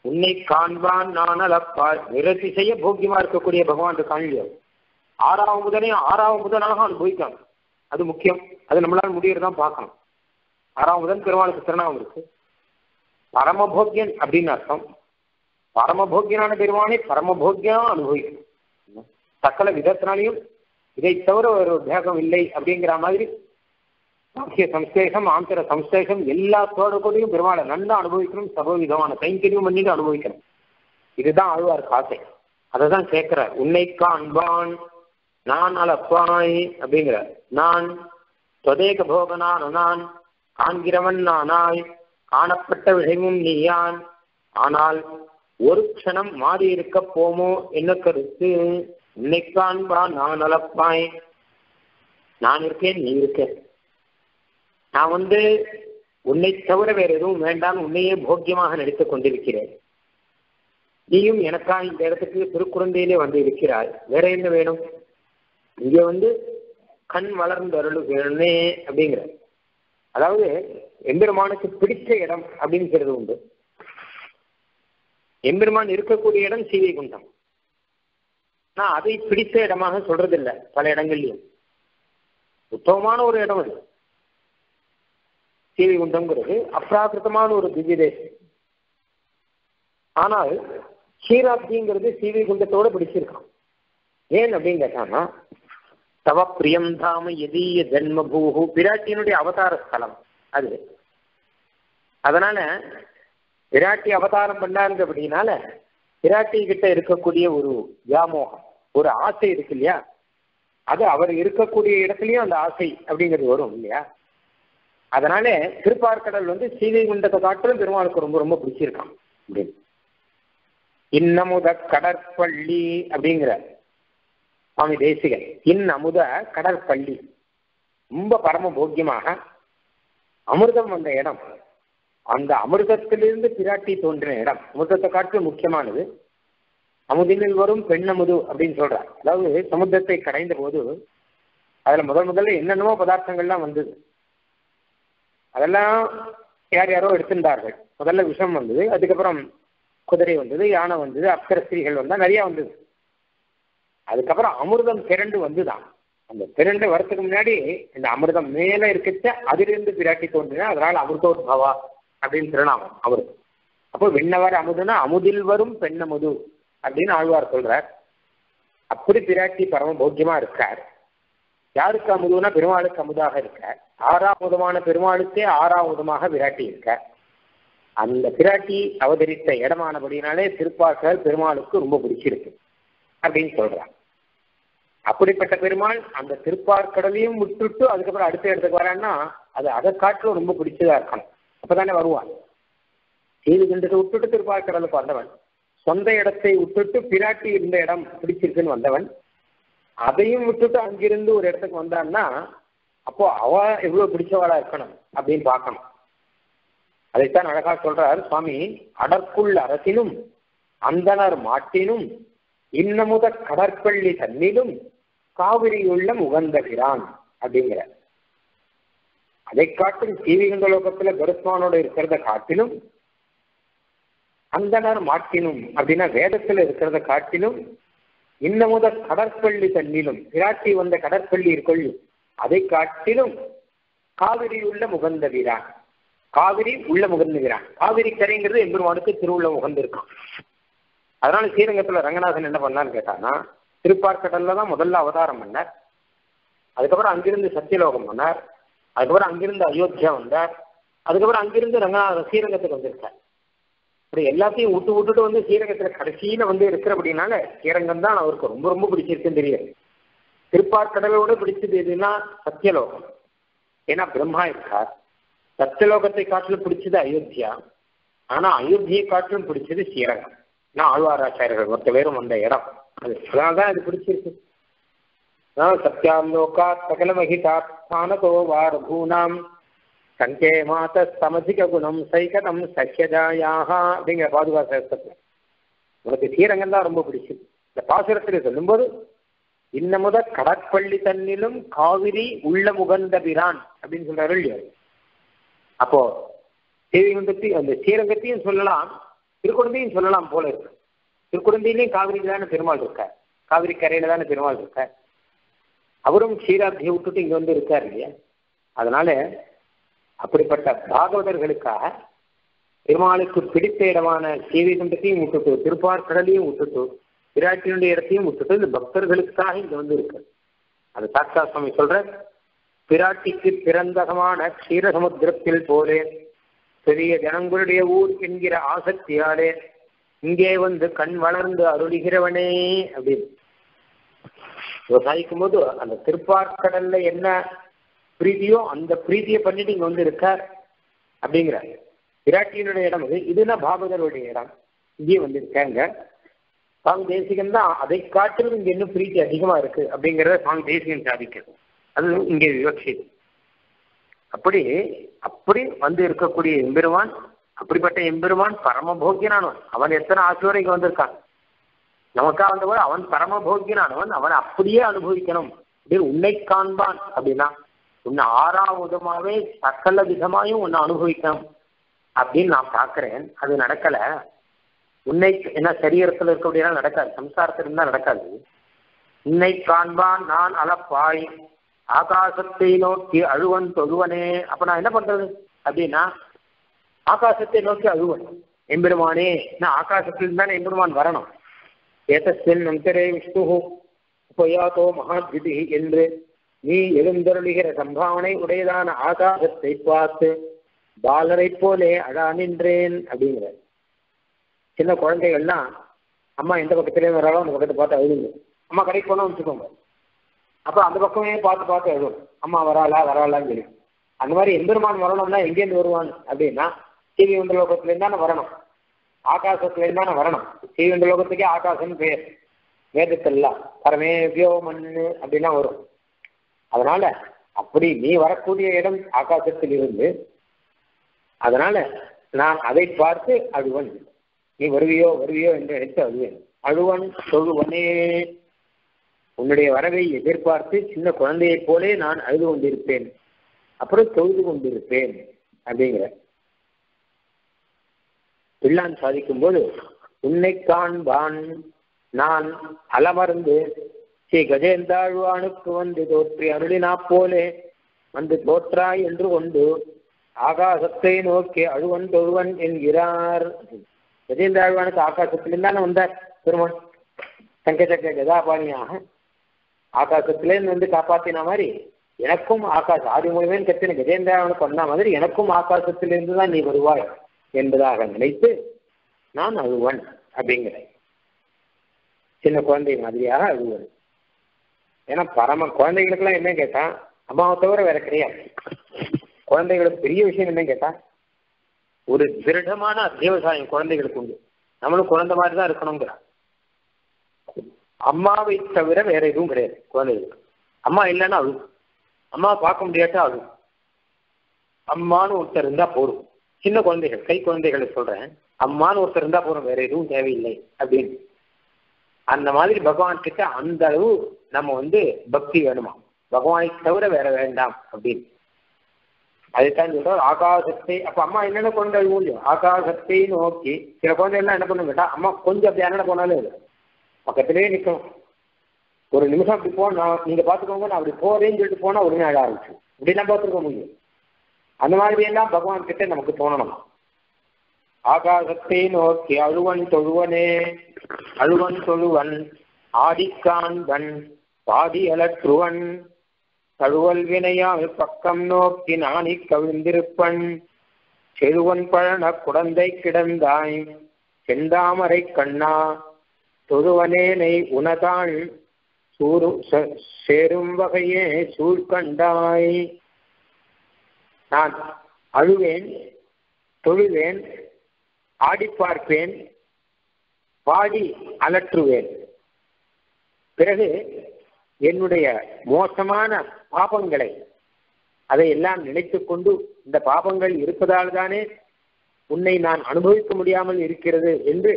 A: உன்னை காண்பான் நான் அளப்பால் நிரத்தி செய்ய போக்கியமா இருக்கக்கூடிய பகவான் காணலியோ ஆறாவது முதலையும் ஆறாவது முதலாக அனுபவிக்கணும் அது முக்கியம். அது நம்மளால முடியறதான் பார்க்கணும். ஆறாவது முதல் பெருமாளுக்கு திருநாமம் இருக்கு. பரமபோக்கியன் அப்படின்னு அர்த்தம். பரமபோக்கியனான பெருமானை பரமபோக்கியா அனுபவிக்கணும். சக்கல விதத்தினாலையும் இதை தவிர ஒரு பேகம் இல்லை அப்படிங்கிற மாதிரி சாட்சிய சம்சேகம் ஆந்திர சம்சேகம் எல்லாத்தோட கூடயும் பெருமாளை நல்லா அனுபவிக்கணும் சர்வவிதமான கைங்கரியம் பண்ணிட்டு அனுபவிக்கணும். இதுதான் ஆழ்வார் காசை. அதை தான் கேட்கிறார். உன்னை காண்பான் நான் அளப்பாய் அப்படிங்கிறார். நான் தொதேக போகனான் நான் காண்கிறவன் நானாய் காணப்பட்ட விஷயமும் நீயான். ஆனால் ஒரு க்ஷணம் மாறி இருக்க போமோ என்ன கருத்து? உன்னை காண்பா நான் அளப்பாய். நான் இருக்கேன் நீ இருக்கேன் நான் வந்து உன்னை தவிர வேற எதுவும் வேண்டாம் உன்னையே போக்கியமாக நடித்துக் கொண்டிருக்கிறேன். நீயும் எனக்கா இந்த இடத்துக்கு திருக்குழந்தையிலே வந்து இருக்கிறாய். வேற என்ன வேணும்? இங்க வந்து கண் வளர்ந்து அருளுகிறனே அப்படிங்கிற. அதாவது எம்பெருமானுக்கு பிடித்த இடம் அப்படிங்கிறது உண்டு. எம்பெருமான் இருக்கக்கூடிய இடம் சீவை குண்டம் நான் அதை பிடித்த இடமாக சொல்றதில்லை பல இடங்கள்லயும். உத்தமமான ஒரு இடம் அது. ஸ்ரீவைகுண்டம்ங்கிறது அப்ராகிருத்தமான ஒரு திவ்ய தேசம். ஆனால் க்ஷீராப்திங்கிறது சீவை பிடிச்சிருக்கான். ஏன் அப்படின்னு கேட்டான்னா தவ பிரியம் தாம எதீய ஜென்மபூஹு பிராட்டியினுடைய அவதார ஸ்தலம் அது. அதனால விராட்டி அவதாரம் பண்ணாருங்க அப்படின்னால பிராட்டி கிட்ட இருக்கக்கூடிய ஒரு வியாமோகம் ஒரு ஆசை இருக்கு இல்லையா? அது அவர் இருக்கக்கூடிய இடத்துலயும் அந்த ஆசை அப்படிங்கிறது வரும் இல்லையா? அதனால திருப்பார்கடல் வந்து சீதை குண்டத்தை காட்டிலும் பெருமாளுக்கு ரொம்ப ரொம்ப பிடிச்சிருக்கான் அப்படின்னு. இன்னமுத கடற்பள்ளி அப்படிங்கிற சுவாமி தேசிகன் இன்னமுத கடற்பள்ளி. ரொம்ப பரம போக்கியமாக அமிர்தம் வந்த இடம். அந்த அமிர்தத்திலிருந்து பிராட்டி தோன்றின இடம். அமிர்தத்தை காட்டிலும் முக்கியமானது. அமுதினில் வரும் பெண்ணமுது அப்படின்னு சொல்றார். அதாவது சமுத்திரத்தை கடைந்த போது அதுல முதல் முதல்ல என்னென்னமோ பதார்த்தங்கள்லாம் வந்தது. அதெல்லாம் யார் யாரோ எடுத்திருந்தார்கள். முதல்ல விஷம் வந்தது அதுக்கப்புறம் குதிரை வந்தது யானை வந்தது அப்சர ஸ்திரீகள் நிறையா வந்தது. அதுக்கப்புறம் அமிர்தம் திரண்டு வந்துதான். அந்த திரண்டு வரத்துக்கு முன்னாடி இந்த அமிர்தம் மேலே இருக்கச்ச அதிலிருந்து பிராட்டி தோன்றினா அதனால அமிர்தோத்பவா அப்படின்னு திருநாமம் அமிர்தம். அப்போ விண்ணவர் அமுதுனா அமுதில் வரும் பெண்ணமுது அப்படின்னு ஆழ்வார் சொல்றார். அப்படி பிராட்டி பரம போக்கியமா இருக்கார். யாருக்கு அமுதுனா பெருமாளுக்கு அமுதாக இருக்க. ஆறாவதுமான பெருமாளுக்கே ஆறாவதுமாக விராட்டி இருக்க. அந்த பிராட்டி அவதரித்த இடமானபடினாலே திருப்பாசல் பெருமாளுக்கு ரொம்ப பிடிச்சிருக்கு அப்படின்னு சொல்றாங்க. அப்படிப்பட்ட பெருமாள் அந்த திருப்பார்கடலையும் விட்டுட்டு அதுக்கப்புறம் அடுத்த இடத்துக்கு வரான்னா அது அதை காட்டிலும் ரொம்ப பிடிச்சதா இருக்கணும். அப்பதானே வருவான். செய்து கண்டத்தை விட்டுட்டு திருப்பார்கடலுக்கு வந்தவன் சொந்த இடத்தை விட்டுட்டு பிராட்டி இருந்த இடம் பிடிச்சிருக்குன்னு வந்தவன். அதையும் விட்டுட்டு அங்கிருந்து ஒரு இடத்துக்கு வந்தான்னா அப்போ அவ எவ்வளவு பிடிச்சவாளா இருக்கணும் அப்படின்னு பார்க்கணும். அதைத்தான் அழகா சொல்றார் சுவாமி அடற்குள் அரசினும் அந்தனர் மாட்டினும் இன்னமுத கடற்பள்ளி தன்னிலும் காவிரியுள்ள முகந்தகிறான் அப்படிங்கிற அதை காட்டும் சீவிகந்த லோகத்துல கருத்மானோட இருக்கிறத காட்டிலும் அந்தனர் மாட்டினும் அப்படின்னா வேதத்துல இருக்கிறத காட்டிலும் இன்னமுத கடற்பள்ளி தன்னிலும் பிராட்டி வந்த கடற்பள்ளி இருக்கொள்ளு அதை காட்டிலும் காவிரி உள்ள முகந்தவிரான் காவிரி உள்ள முகந்துகிறான் காவிரி கரைங்கிறது எம்பெருமானுக்கு திருவுள்ள முகந்திருக்கான் அதனால ஸ்ரீரங்கத்துல ரங்கநாதன் என்ன பண்ணான்னு கேட்டான்னா திருப்பார்கடல்ல தான் முதல்ல அவதாரம் பண்ணார். அதுக்கப்புறம் அங்கிருந்து சத்தியலோகம் பண்ணார் அதுக்கப்புறம் அங்கிருந்து அயோத்தியா வந்தார். அதுக்கப்புறம் அங்கிருந்து ரங்கநாதன் ஸ்ரீரங்கத்துக்கு வந்திருக்கார். இப்படி எல்லாத்தையும் விட்டு விட்டுட்டு வந்து ஸ்ரீரங்கத்துல கடைசியில வந்து இருக்கிற அப்படின்னால ஸ்ரீரங்கம் தான் அவருக்கு ரொம்ப ரொம்ப பிடிச்சிருக்குன்னு தெரியாது. திருப்பார்கடலோட பிடிச்சது எதுன்னா சத்தியலோகம். ஏன்னா பிரம்மா இருக்கார். சத்தியலோகத்தை காட்டிலும் பிடிச்சது அயோத்தியா. ஆனா அயோத்தியை காட்டிலும் பிடிச்சது ஸ்ரீரங்கம் நான் ஆழ்வாராச்சாரியர்கள் மொத்த பேரும் வந்த இடம். அது அதனால்தான் அது பிடிச்சிருக்கு. சத்யாலோகா சகலமகிதாஸ்தானதோ வார் பூனாம் சங்கே மாத சமதிக குணம் சைகதம் சக்கியதாயாக அப்படிங்கிற பாதுகா சேஸ்திரத்துல. உனக்கு ஸ்ரீரங்கம் தான் ரொம்ப பிடிச்சது இந்த பாசுரத்தில் சொல்லும்போது இன்னமுத கடற்பள்ளி தன்னிலும் காவிரி உள்ள முகந்த பிரான் அப்படின்னு சொல்றாரு இல்லையா? அப்போ ஸ்ரீரங்கத்தை அந்த ஸ்ரீரங்கத்தையும் சொல்லலாம் திருக்குடந்தையும் சொல்லலாம் போல இருக்கு. திருக்குடந்தையிலையும் காவிரிக்கு தானே பெருமாள் இருக்கார். காவிரி கரையில தானே பெருமாள் இருக்கார். அவரும் க்ஷீராப்தியை விட்டுட்டு இங்க வந்து இருக்கார் இல்லையா? அதனால அப்படிப்பட்ட பாகவதர்களுக்காக பெருமாளுக்கு பிடித்த இடமான சீவைகுண்டத்தையும் விட்டுட்டு திருப்பார்கடலையும் விட்டுட்டு விராட்டினுடைய இடத்தையும் விட்டுட்டு இந்த பக்தர்களுக்காக இங்க வந்து இருக்கு அது சாட்சா சுவாமி சொல்ற பிராட்டிக்கு பிறந்தகமான க்ஷீரசமுத்திரத்தில் போலே பெரிய ஜனங்களுடைய ஊர் என்கிற ஆசக்தியாலே இங்கே வந்து கண் வளர்ந்து அருளிகிறவனே அப்படின்னு. விவசாயிக்கும் போது அந்த திருப்பார்கடல்ல என்ன பிரீதியோ அந்த பிரீதியை பண்ணிட்டு இங்க வந்து இருக்கார் அப்படிங்கிறார். விராட்டியினுடைய இடம் இது இதுனா பாகவதருடைய இடம். இங்கேயே வந்து இருக்காங்க. சுவாமி தேசிகன் தான் அதை காட்டிலும் இங்க இன்னும் பிரீத்தி அதிகமா இருக்கு அப்படிங்கிறத சுவாமி தேசிகன் சாதிக்கிறது. அது இங்கே விவக்ஷிது அப்படி அப்படி வந்து இருக்கக்கூடிய எம்பெருமான் அப்படிப்பட்ட எம்பெருமான் பரமபோக்கியனானவன். அவன் எத்தனை ஆசோரைக்கு வந்திருக்கான்? நமக்கா வந்தபோது அவன் பரமபோக்கியனானவன். அவன் அப்படியே அனுபவிக்கணும். அப்படின்னு உன்னை காண்பான் அப்படின்னா உன்னை ஆறாவதுமாவே சகல விதமாயும் உன்னை அனுபவிக்கணும் அப்படின்னு நான் பார்க்கிறேன். அது நடக்கல. உன்னை என்ன சரீரத்தில் இருக்கக்கூடிய நடக்காது. சம்சாரத்தில் இருந்தா நடக்காது. உன்னை காண்பான் நான் அளப்பாய். ஆகாசத்தை நோக்கி அழுவன் தொழுவனே. அப்ப நான் என்ன பண்றது? அப்படின்னா ஆகாசத்தை நோக்கி அழுவன். எம்பெருமானே நான் ஆகாசத்தில் தானே எம்பெருமான் வரணும். ஏதஸ்மின் அந்தரே விஷ்ணு உபயாதோ மகாத்விதி என்று நீ எழுந்தருளுகிற சம்பாவனை உடையதான ஆகாசத்தை பார்த்து பாலரை போலே அழா நின்றேன் அப்படிங்கிற. சின்ன குழந்தைகள்லாம் அம்மா எந்த பக்கத்துலேயும் வராலும் அந்த பக்கத்தை பார்த்து அழுதுங்க. அம்மா கடைக்கு போனா வச்சுக்கோங்க. அப்போ அந்த பக்கமே பார்த்து பார்த்து எழுதும் அம்மா வராளா வராளான்னு சொல்லி. அந்த மாதிரி எம்பெருமான் வரணும்னா எங்கேருந்து வருவான் அப்படின்னா சீவி லோகத்துலேருந்து தானே வரணும். ஆகாசத்துலேருந்து தானே வரணும். சீவி லோகத்துக்கே ஆகாசம்னு பேர். வேதத்தெல்லாம் பரமே மண்ணு அப்படின்னா வரும். அதனால அப்படி நீ வரக்கூடிய இடம் ஆகாசத்தில் இருந்து அதனால நான் அதை பார்த்து அழுவன். நீ வருவியோ வருவியோ என்று நினைத்து அழுவேன். அழுவன் சொல்லுவனே உன்னுடைய வரவை எதிர்பார்த்து சின்ன குழந்தையைப் போலே நான் அழுது கொண்டிருப்பேன். அப்புறம் தொழுது கொண்டிருப்பேன் அப்படிங்கிற. பிள்ளான் சாதிக்கும் போது உன்னை காண்பான். நான் அலமர்ந்து ஸ்ரீ கஜேந்தாழ்வானுக்கு வந்து தோற்றி அருளினா போலே வந்து தோற்றாய் என்று கொண்டு ஆகாசத்தை நோக்கி அழுவன் தொழுவன் என்கிறார் கஜேந்தாழ்வானுக்கு ஆகாசத்திலிருந்தானே வந்தார் பெருமான். சங்கச்சக்க கதாபாணியாக ஆகாசத்திலேருந்து வந்து காப்பாத்தின மாதிரி எனக்கும் ஆகாசம் ஆதி மூலமே கத்தின கஜேந்திராவனுக்கு வந்த மாதிரி எனக்கும் ஆகாசத்திலிருந்து தான் நீ வருவாய் என்பதாக நினைத்து நான் அழுவன் அப்படிங்கிறேன். சின்ன குழந்தை மாதிரியாக அழுவன். ஏன்னா பரம குழந்தைகளுக்கெல்லாம் என்ன கேட்டா அம்மாவை தவிர வேற கிடையாது. குழந்தைகளுக்கு பெரிய விஷயம் என்ன கேட்டா ஒரு திருடமான அத்தியவசாயம் குழந்தைகளுக்கு உண்டு. நம்மளும் குழந்தை மாதிரி தான் இருக்கணுங்கிற. அம்மாவை தவிர வேற எதுவும் கிடையாது குழந்தைகளுக்கு. அம்மா இல்லைன்னா அழுகும். அம்மா பார்க்க முடியாட்டா அழுகும். அம்மான்னு ஒருத்தர் இருந்தா போதும். சின்ன குழந்தைகள் கை குழந்தைகளை சொல்றேன். அம்மான்னு ஒருத்தர் இருந்தா போறோம் வேற எதுவும் தேவையில்லை அப்படின்னு. அந்த மாதிரி பகவான் கிட்ட அந்த அளவு நம்ம வந்து பக்தி வேணுமா? பகவானை தவிர வேற வேண்டாம் அப்படின்னு. அதுதான் சொல்றோம் ஆகாசத்தை அப்ப அம்மா என்னென்ன கொண்டு முடியும் ஆகாசத்தை நோக்கி சில குழந்தைகள்லாம் என்ன பண்ணும் கேட்டா அம்மா கொஞ்சம் அப்படி என்ன போனாலும் இல்லை பக்கத்திலேயே நிற்கும் ஒரு நிமிஷம் அப்படி போனா நீங்க பாத்துக்கோங்க நான் அப்படி போறேன்னு சொல்லிட்டு போனா உடனே அழ ஆரம்பிச்சு இப்படிலாம் பார்த்துருக்க முடியும். அந்த மாதிரி எல்லாம் பகவான் கிட்ட நமக்கு தோணணும்? ஆகாசத்தை நோக்கி அழுவன் தொழுவனே அழுவன் தொழுவன் ஆடிக்காண்பன் பாதி அலற்றுவன் தழுவல் வினையால் பக்கம் நோக்கி நாணி கவிழ்ந்திருப்பன். செழுவன் பழன குழந்தை கிடந்தாய் செந்தாமரை கண்ணா. தொழுவனேனை உனதாள் சூரு சேரும் வகையே சூழ்கண்டாய் நான் அழுவேன் தொழுவேன் ஆடிப்பார்ப்பேன் பாடி அலற்றுவேன். பிறகு என்னுடைய மோசமான பாபங்களை அதை எல்லாம் நினைத்து கொண்டு இந்த பாபங்கள் இருப்பதால் தானே உன்னை நான் அனுபவிக்க முடியாமல் இருக்கிறது என்று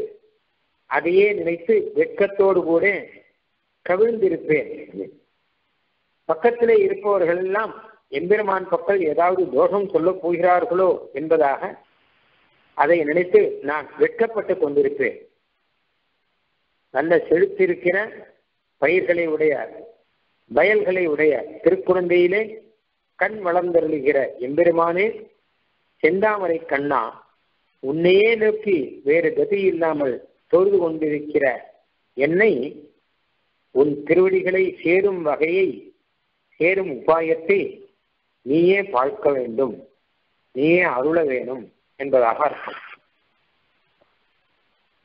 A: அதையே நினைத்து வெட்கத்தோடு கூட கவிழ்ந்திருப்பேன். பக்கத்திலே இருப்பவர்கள் எல்லாம் எம்பெருமான் பக்கம் ஏதாவது தோஷம் சொல்லப் போகிறார்களோ என்பதாக அதை நினைத்து நான் வெட்கப்பட்டு கொண்டிருப்பேன் நல்ல செழுத்திருக்கிற பயிர்களை உடைய வயல்களை உடைய திருக்குழந்தையிலே கண் வளர்ந்தருளுகிற எம்பெருமானே செந்தாமரை கண்ணா உன்னையே நோக்கி வேறு கதி இல்லாமல் தொழுது கொண்டிருக்கிற என்னை உன் திருவடிகளை சேரும் வகையை சேரும் உபாயத்தை நீயே பார்க்க வேண்டும். நீயே அருள வேணும். என்பதாக அர்த்தம்.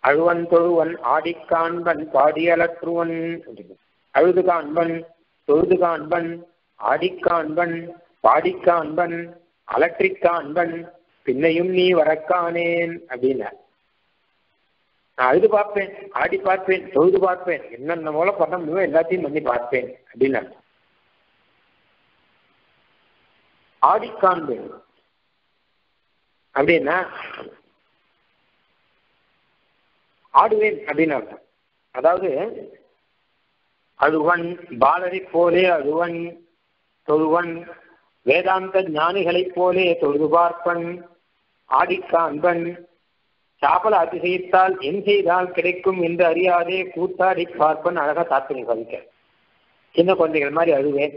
A: அழுவன் தொழுவன் ஆடிக்காண்பன் பாடியலற்றுவன் அழுது காண்பன் தொழுது காண்பன் ஆடிக்காண்பன் பாடிக்காண்பன் அலற்றிக்காண்பன் பின்னையும் நீ வரக்கானேன் அப்படின்னார் நான் அழுது பார்ப்பேன் ஆடி பார்ப்பேன் தொழுது பார்ப்பேன் என்னென்ன போல பண்ண முடியும் எல்லாத்தையும் பண்ணி பார்ப்பேன் அப்படின்னு ஆடிக்காண்பேன் ஆடி காண்பேன். அப்படின்னா ஆடுவேன் அப்படின்னு அர்த்தம். அதாவது அழுவன் பாலரை போலே அழுவன் தொழுவன் வேதாந்த ஞானிகளைப் போலே தொழுது பார்ப்பன் ஆடிக்காண்பன் சாப்பல அதிசயித்தால் என் செய்தால் கிடைக்கும் என்று அறியாதே கூத்தாடி பார்ப்பன் அழகா தாத்பரியம் பதிக்க சின்ன குழந்தைகள் மாதிரி அழுவேன்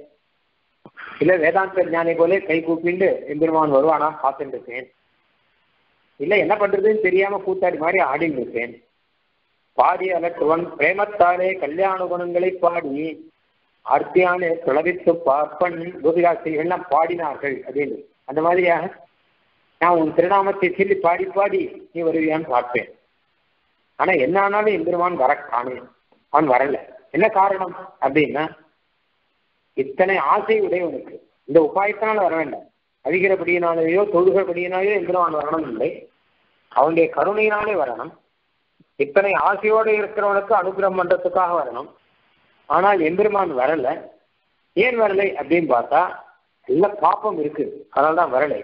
A: இல்ல வேதாந்த ஞானி போலே கை கூப்பிண்டு எம்பெருமான் வருவானா? பார்த்துட்டு இருக்கேன். இல்ல என்ன பண்றதுன்னு தெரியாம கூத்தாடி மாதிரி ஆடின்னு இருக்கேன். பாடி அலற்றுவன் பிரேமத்தாலே கல்யாண குணங்களை பாடி அர்த்தியானே துளவித்து பார்ப்பன் கோபிகாசிரியர்கள்லாம் பாடினார்கள் அப்படின்னு. அந்த மாதிரியாக நான் உன் திருநாமத்தை சொல்லி பாடி பாடி நீ வருவியான்னு பார்ப்பேன் ஆனா என்ன ஆனாலும் எம்பெருமான் வர காணேன். அவன் வரல. என்ன காரணம் அப்படின்னா இத்தனை ஆசை உடையவனுக்கு இந்த உபாயத்தினால வர வேண்டாம். அழிகிறபடியினாலேயோ தொழுகிறபடியினாலேயோ எம்பெருமான் வரணும் இல்லை. அவனுடைய கருணையினாலே வரணும். இத்தனை ஆசையோடு இருக்கிறவனுக்கு அனுகிரகம் பண்றதுக்காக வரணும். ஆனால் எம்பெருமான் வரல. ஏன் வரலை அப்படின்னு பார்த்தா நல்ல பாப்பம் இருக்கு. அதனால தான் வரலை.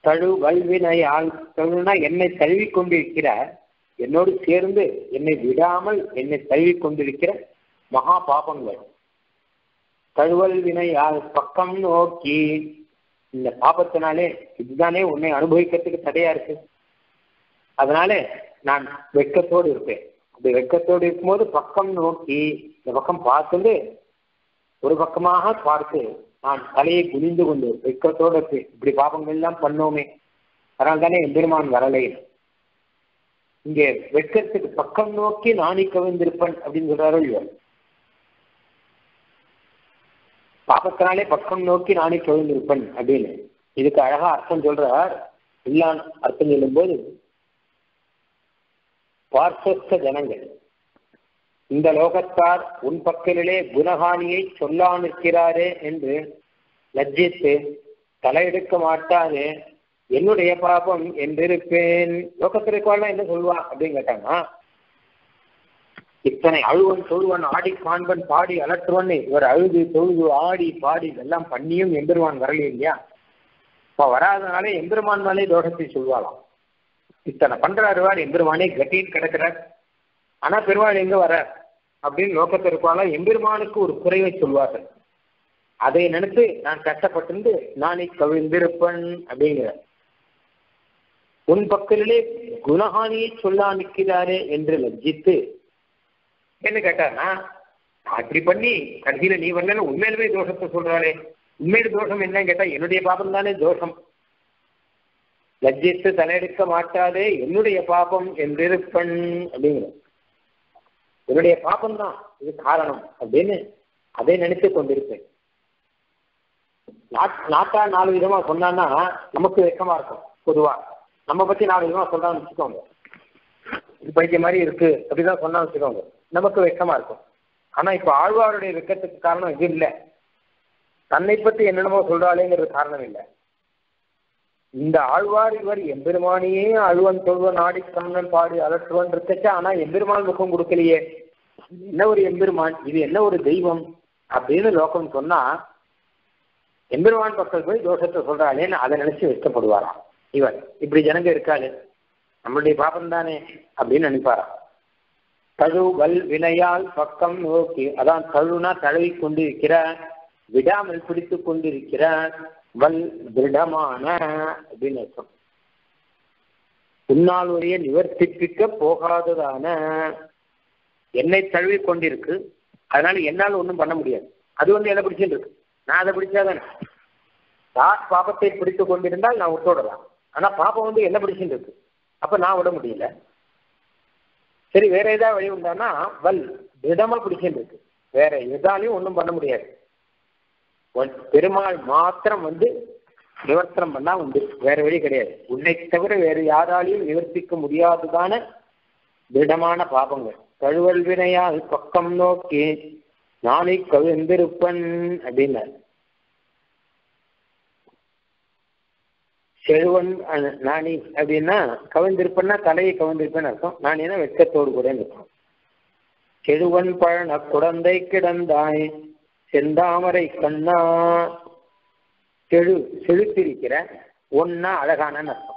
A: தழு வல்வினையால் தழுனா என்னை தழுவி கொண்டிருக்கிற என்னோடு சேர்ந்து என்னை விடாமல் என்னை தழுவி கொண்டிருக்கிற மகா பாபங்கள் தழுவல் வினையால் பக்கம் நோக்கி. இந்த பாபத்தினாலே இதுதானே உன்னை அனுபவிக்கிறதுக்கு தடையா இருக்கு? அதனால நான் வெட்கத்தோடு இருப்பேன். அப்படி வெட்கத்தோடு இருக்கும்போது பக்கம் நோக்கி இந்த பக்கம் பார்த்துட்டு ஒரு பக்கமாக பார்த்து நான் தலையை குனிந்து கொண்டு வெட்கத்தோடு இருப்பேன். இப்படி பாபங்கள் எல்லாம் பண்ணோமே. அதனால தானே எம்பெருமான் வரலை. இங்கே வெட்கத்துக்கு பக்கம் நோக்கி நாணி கவிழ்ந்திருப்பன் அப்படின்னு சொல்றாரோ இல்லையோ? பாபத்தினாலே பக்கம் நோக்கி நாணி கவிழ்ந்திருப்பன் அப்படின்னு. இதுக்கு அழகா அர்த்தம் சொல்றார். இல்லான் அர்த்தம் சொல்லும்போது பார்த்த ஜனங்கள். இந்த லோகத்தார் உன் பக்கலிலே குணகானியை சொல்லா நிற்கிறாரே என்று லஜ்ஜித்து தலையெடுக்க மாட்டாரு என்னுடைய பாபம் என்றிருப்பேன். லோகத்திற்கால என்ன சொல்லுவா அப்படின்னு கேட்டாங்கன்னா இத்தனை அழுவன் தொழுவன் ஆடி காண்பன் பாடி அலற்றுவன் இவர் அழுது தொழுது ஆடி பாடி இதெல்லாம் பண்ணியும் எம்பெருமான் வரலையே இல்லையா? இப்ப வராதனாலே எம்பெருமான் மேலே தோஷத்தை சொல்வாளாம். இத்தனை பண்றாருவார் எம்பெருமானே கட்டின்னு கிடக்கிறார். ஆனா பெருமாள் எங்க வர அப்படின்னு லோகத்திற்கால எம்பெருமானுக்கு ஒரு குறைவை சொல்வார்கள். அதை நினைத்து நான் கஷ்டப்பட்டிருந்து நானே கவிழ்ந்திருப்பன் அப்படிங்கிற உன் பக்கத்திலே குணஹானியை சொல்லா நிற்கிறாரே என்று லஜ்ஜித்து என்ன கேட்டார்னா அப்படி பண்ணி கடைசியில நீ வரலன்னு உண்மையிலுமே தோஷத்தை சொல்றாளே. உண்மையில தோஷம் என்னன்னு கேட்டா என்னுடைய பாபம் தானே தோஷம். லஜ்ஜித்து தலையெடுக்க மாட்டாதே என்னுடைய பாபம் என்றிருப்பன் அப்படிங்கிற என்னுடைய பாபம் தான் இது காரணம் அப்படின்னு அதை நினைத்து கொண்டிருப்பேன். நாட்டா நாலு விதமா சொன்னான்னா நமக்கு வெக்கமா இருக்கும் பொதுவா. நம்ம பத்தி நாலு விதமா சொல்றான்னு வச்சுக்கோங்க. இது பைத்திய மாதிரி இருக்கு அப்படிதான் சொன்னா வச்சுக்கோங்க. நமக்கு வெக்கமா இருக்கும். ஆனா இப்ப ஆழ்வாருடைய வெக்கத்துக்கு காரணம் இது இல்லை. தன்னை பத்தி என்னென்னமோ சொல்றாளேங்கிறது காரணம் இல்லை. இந்த ஆழ்வார் இவர் எம்பெருமானியே அழுவன் சொல்வன் ஆடி கண்ணன் பாடி அலற்றுவன் இருக்கச்சா? ஆனா எம்பெருமான் முகம் கொடுக்கலையே. என்ன ஒரு எம்பெருமான்? இது என்ன ஒரு தெய்வம்? அப்படின்னு லோகம் சொன்னா எம்பெருமான் பக்கம் போய் தோஷத்தை சொல்றாளேன்னு அதை நினைச்சு வெட்கப்படுவாராம். இவர் இப்படி ஜனங்க இருக்காளு நம்மளுடைய பாபம் தானே அப்படின்னு நினைப்பாராம். தழு வல் வினையால் பக்கம் நோக்கி அதான் தழுனா தழுவி கொண்டிருக்கிற விடாமல் பிடித்து கொண்டிருக்கிற வல் திருடமான அப்படின்னு அர்த்தம் உன்னால் உரிய நிவர்த்திப்பிக்க போகாததான என்னை தழுவி கொண்டிருக்கு. அதனால என்னால் ஒன்றும் பண்ண முடியாது. அது வந்து எதை பிடிச்சிட்டு இருக்கு? நான் அதை பிடிச்சாதானே? நான் பாபத்தை பிடித்து கொண்டிருந்தால் நான் விட்டுவிடலாம் ஆனா பாப்பம் வந்து என்ன பிடிச்சிட்டு இருக்கு. அப்ப நான் விட முடியல. சரி வேற ஏதாவது வழி உண்டானா வல் திடமா பிடிச்சிட்டு இருக்கு. வேற எதாலையும் ஒன்றும் பண்ண முடியாது. பெருமாள் மாத்திரம் வந்து நிவர்த்தனம் பண்ணா உண்டு. வேற வழி கிடையாது. உன்னை தவிர வேறு யாராலையும் நிவர்த்திக்க முடியாததான திடமான பாபங்கள். கழுவல் வினையால் பக்கம் நோக்கி நாளை கவிழ்ந்திருப்பன் அப்படின்னார். செழுவன் அஹ், நாணி அப்படின்னா கவிழ்ந்திருப்பன்னா தலையை கவிழ்ந்திருப்பேன்னு அர்த்தம். நாணினா வெட்கத்தோடு கூட இருக்கும் செழுவன் பழன குழந்தை கிடந்தாய். செந்தாமரை கண்ணா. செழு செழுத்திருக்கிற ஒன்னா அழகான அர்த்தம்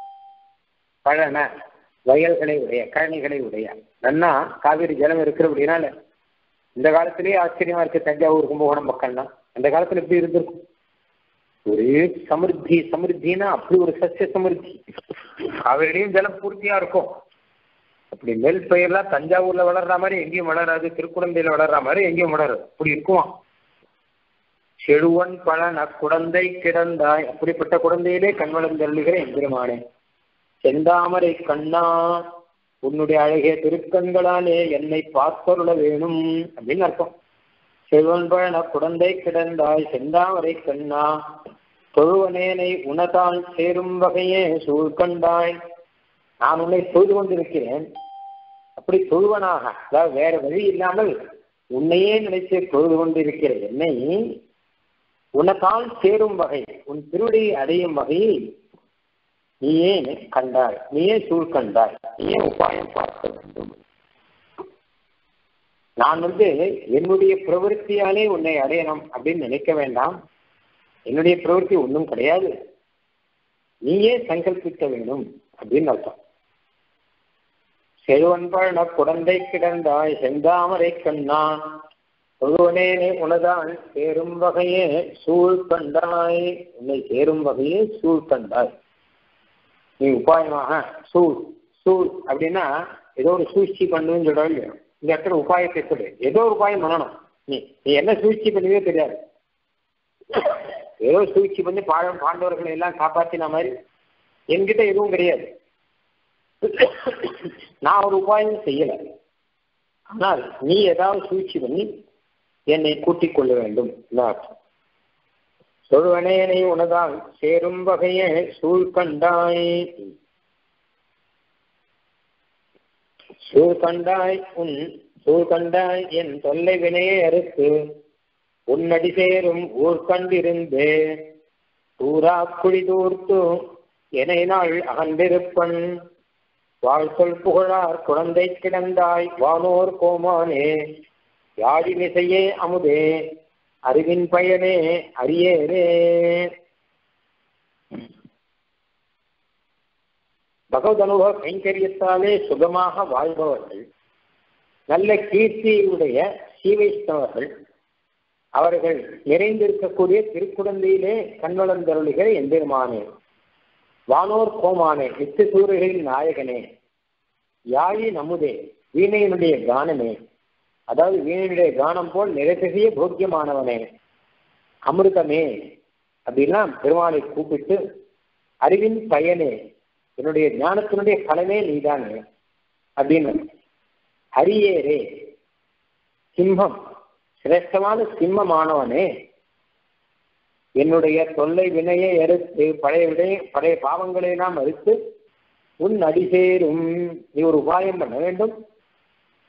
A: பழன வயல்களை உடைய கழனிகளை உடைய. நன்னா காவிரி ஜலம் இருக்கிற இந்த காலத்திலேயே ஆச்சரியமா இருக்கு தஞ்சாவூர் கும்பகோணம் பக்கம்லாம் அந்த காலத்துல எப்படி இருந்திருக்கும்? ஒரே சமிருத்தி சமிருத்தினா அப்படி ஒரு சசிய சமிருத்தி. காவிரிலையும் ஜலம் பூர்த்தியா இருக்கும். அப்படி நெல் பயிர்லாம் தஞ்சாவூர்ல வளர்ற மாதிரி எங்கேயும் வளராது திருக்குழந்தையில வளர்ற மாதிரி எங்கேயும் வளராது. அப்படி இருக்குமா? செழுவன் பழன குழந்தை கிடந்தாய். அப்படிப்பட்ட குழந்தையிலே கண்வளந்தருளுகிற எம்பெருமானே. செந்தாமரை கண்ணா உன்னுடைய அழகிய திருக்கண்களாலே என்னை பார்த்தருள வேணும் அப்படின்னு அர்த்தம். செல்வன் பழன குழந்தை கிடந்தாய் செந்தாமரை கண்ணா தொழுவனேனை உனதால் சேரும் வகையே சூழ்கண்டாய். நான் உன்னை தொழுது கொண்டிருக்கிறேன். அப்படி தொழுவனாக அதாவது வேற வழி இல்லாமல் உன்னையே நினைத்து தொழுது கொண்டிருக்கிற என்னை உனக்கால் சேரும் வகை உன் திருடியை அடையும் வகையில் நீயே கண்டாய் நீயே சூழ் கண்டாய் நீயே உபாயம் பார்க்க வேண்டும். நான் வந்து என்னுடைய பிரவருத்தியாலே உன்னை அடையணும் அப்படின்னு நினைக்க வேண்டாம். என்னுடைய பிரவருத்தி ஒன்றும் கிடையாது. நீயே சங்கல்பிக்க வேண்டும் அப்படின்னு அர்த்தம். செழுவன்பழ குழந்தை கிடந்தாய் செந்தாமரை கண்ணா ஒருவனேனே உனதான் சேரும் வகையே சூழ் கண்டாய் உன்னை சேரும் வகையே சூழ் கண்டாய் நீ உபாயமாக சூழ் சூழ் அப்படின்னா ஏதோ ஒரு சூழ்ச்சி பண்ணுன்னு சொல்றாங்க இல்லையா? இந்த இடத்துல உபாயத்தை சொல்லு. ஏதோ ஒரு உபாயம் பண்ணணும். நீ நீ என்ன சூழ்ச்சி பண்ணுவே தெரியாது. ஏதோ சூழ்ச்சி பண்ணி பாழம் பாண்டவர்களை எல்லாம் காப்பாற்றின மாதிரி என்கிட்ட எதுவும் கிடையாது. நான் ஒரு உபாயம் செய்யலை. ஆனால் நீ ஏதாவது சூழ்ச்சி பண்ணி என்னை கூட்டிக் கொள்ள வேண்டும் என்ன சொல்வனேனை உனதால் சேரும் வகையே சூழ்கண்டாய் சூழ்கண்டாய் உன் சூழ்கண்டாய் என் தொல்லை வினையை அறுத்து உன்னடி சேரும் ஊர் கண்டிருந்தே. தூரா குழி தூர்த்து என நாள் அகன்றிருப்பன் வாழ்த்தொல் புகழார் குழந்தை கிடந்தாய் வானோர் கோமானே. யாழி மிசையே அமுதே அறிவின் பயனே அரியேனே பகவத் அனுபவ கைங்கரியத்தாலே சுகமாக வாழ்பவர்கள் நல்ல கீர்த்தியுடைய சீவைஷ்ணவர்கள் அவர்கள் நிறைந்திருக்கக்கூடிய திருக்குடந்தையிலே கண்வளந்தருளிகிற எம்பெருமானே. வானோர் கோமானே நித்து சூரியர்களின் நாயகனே. யாழி நமுதே வீணையினுடைய கானமே அதாவது வீணனுடைய கானம் போல் நிறைசெய்ய போக்கியமானவனே. அமிர்தமே. அப்படிலாம் பெருமானை கூப்பிட்டு அறிவின் பயனே என்னுடைய ஞானத்தினுடைய பலனே நீதானே. அப்படின்னு ஹரியேரே சிம்மம் சிரேஷ்டமான சிம்மமானவனே. என்னுடைய தொல்லை வினையை எடுத்து பழைய விடைய பழைய பாவங்களை நாம் அறுத்து உன் அடிசேரும் நீ ஒரு உபாயம் பண்ண வேண்டும்.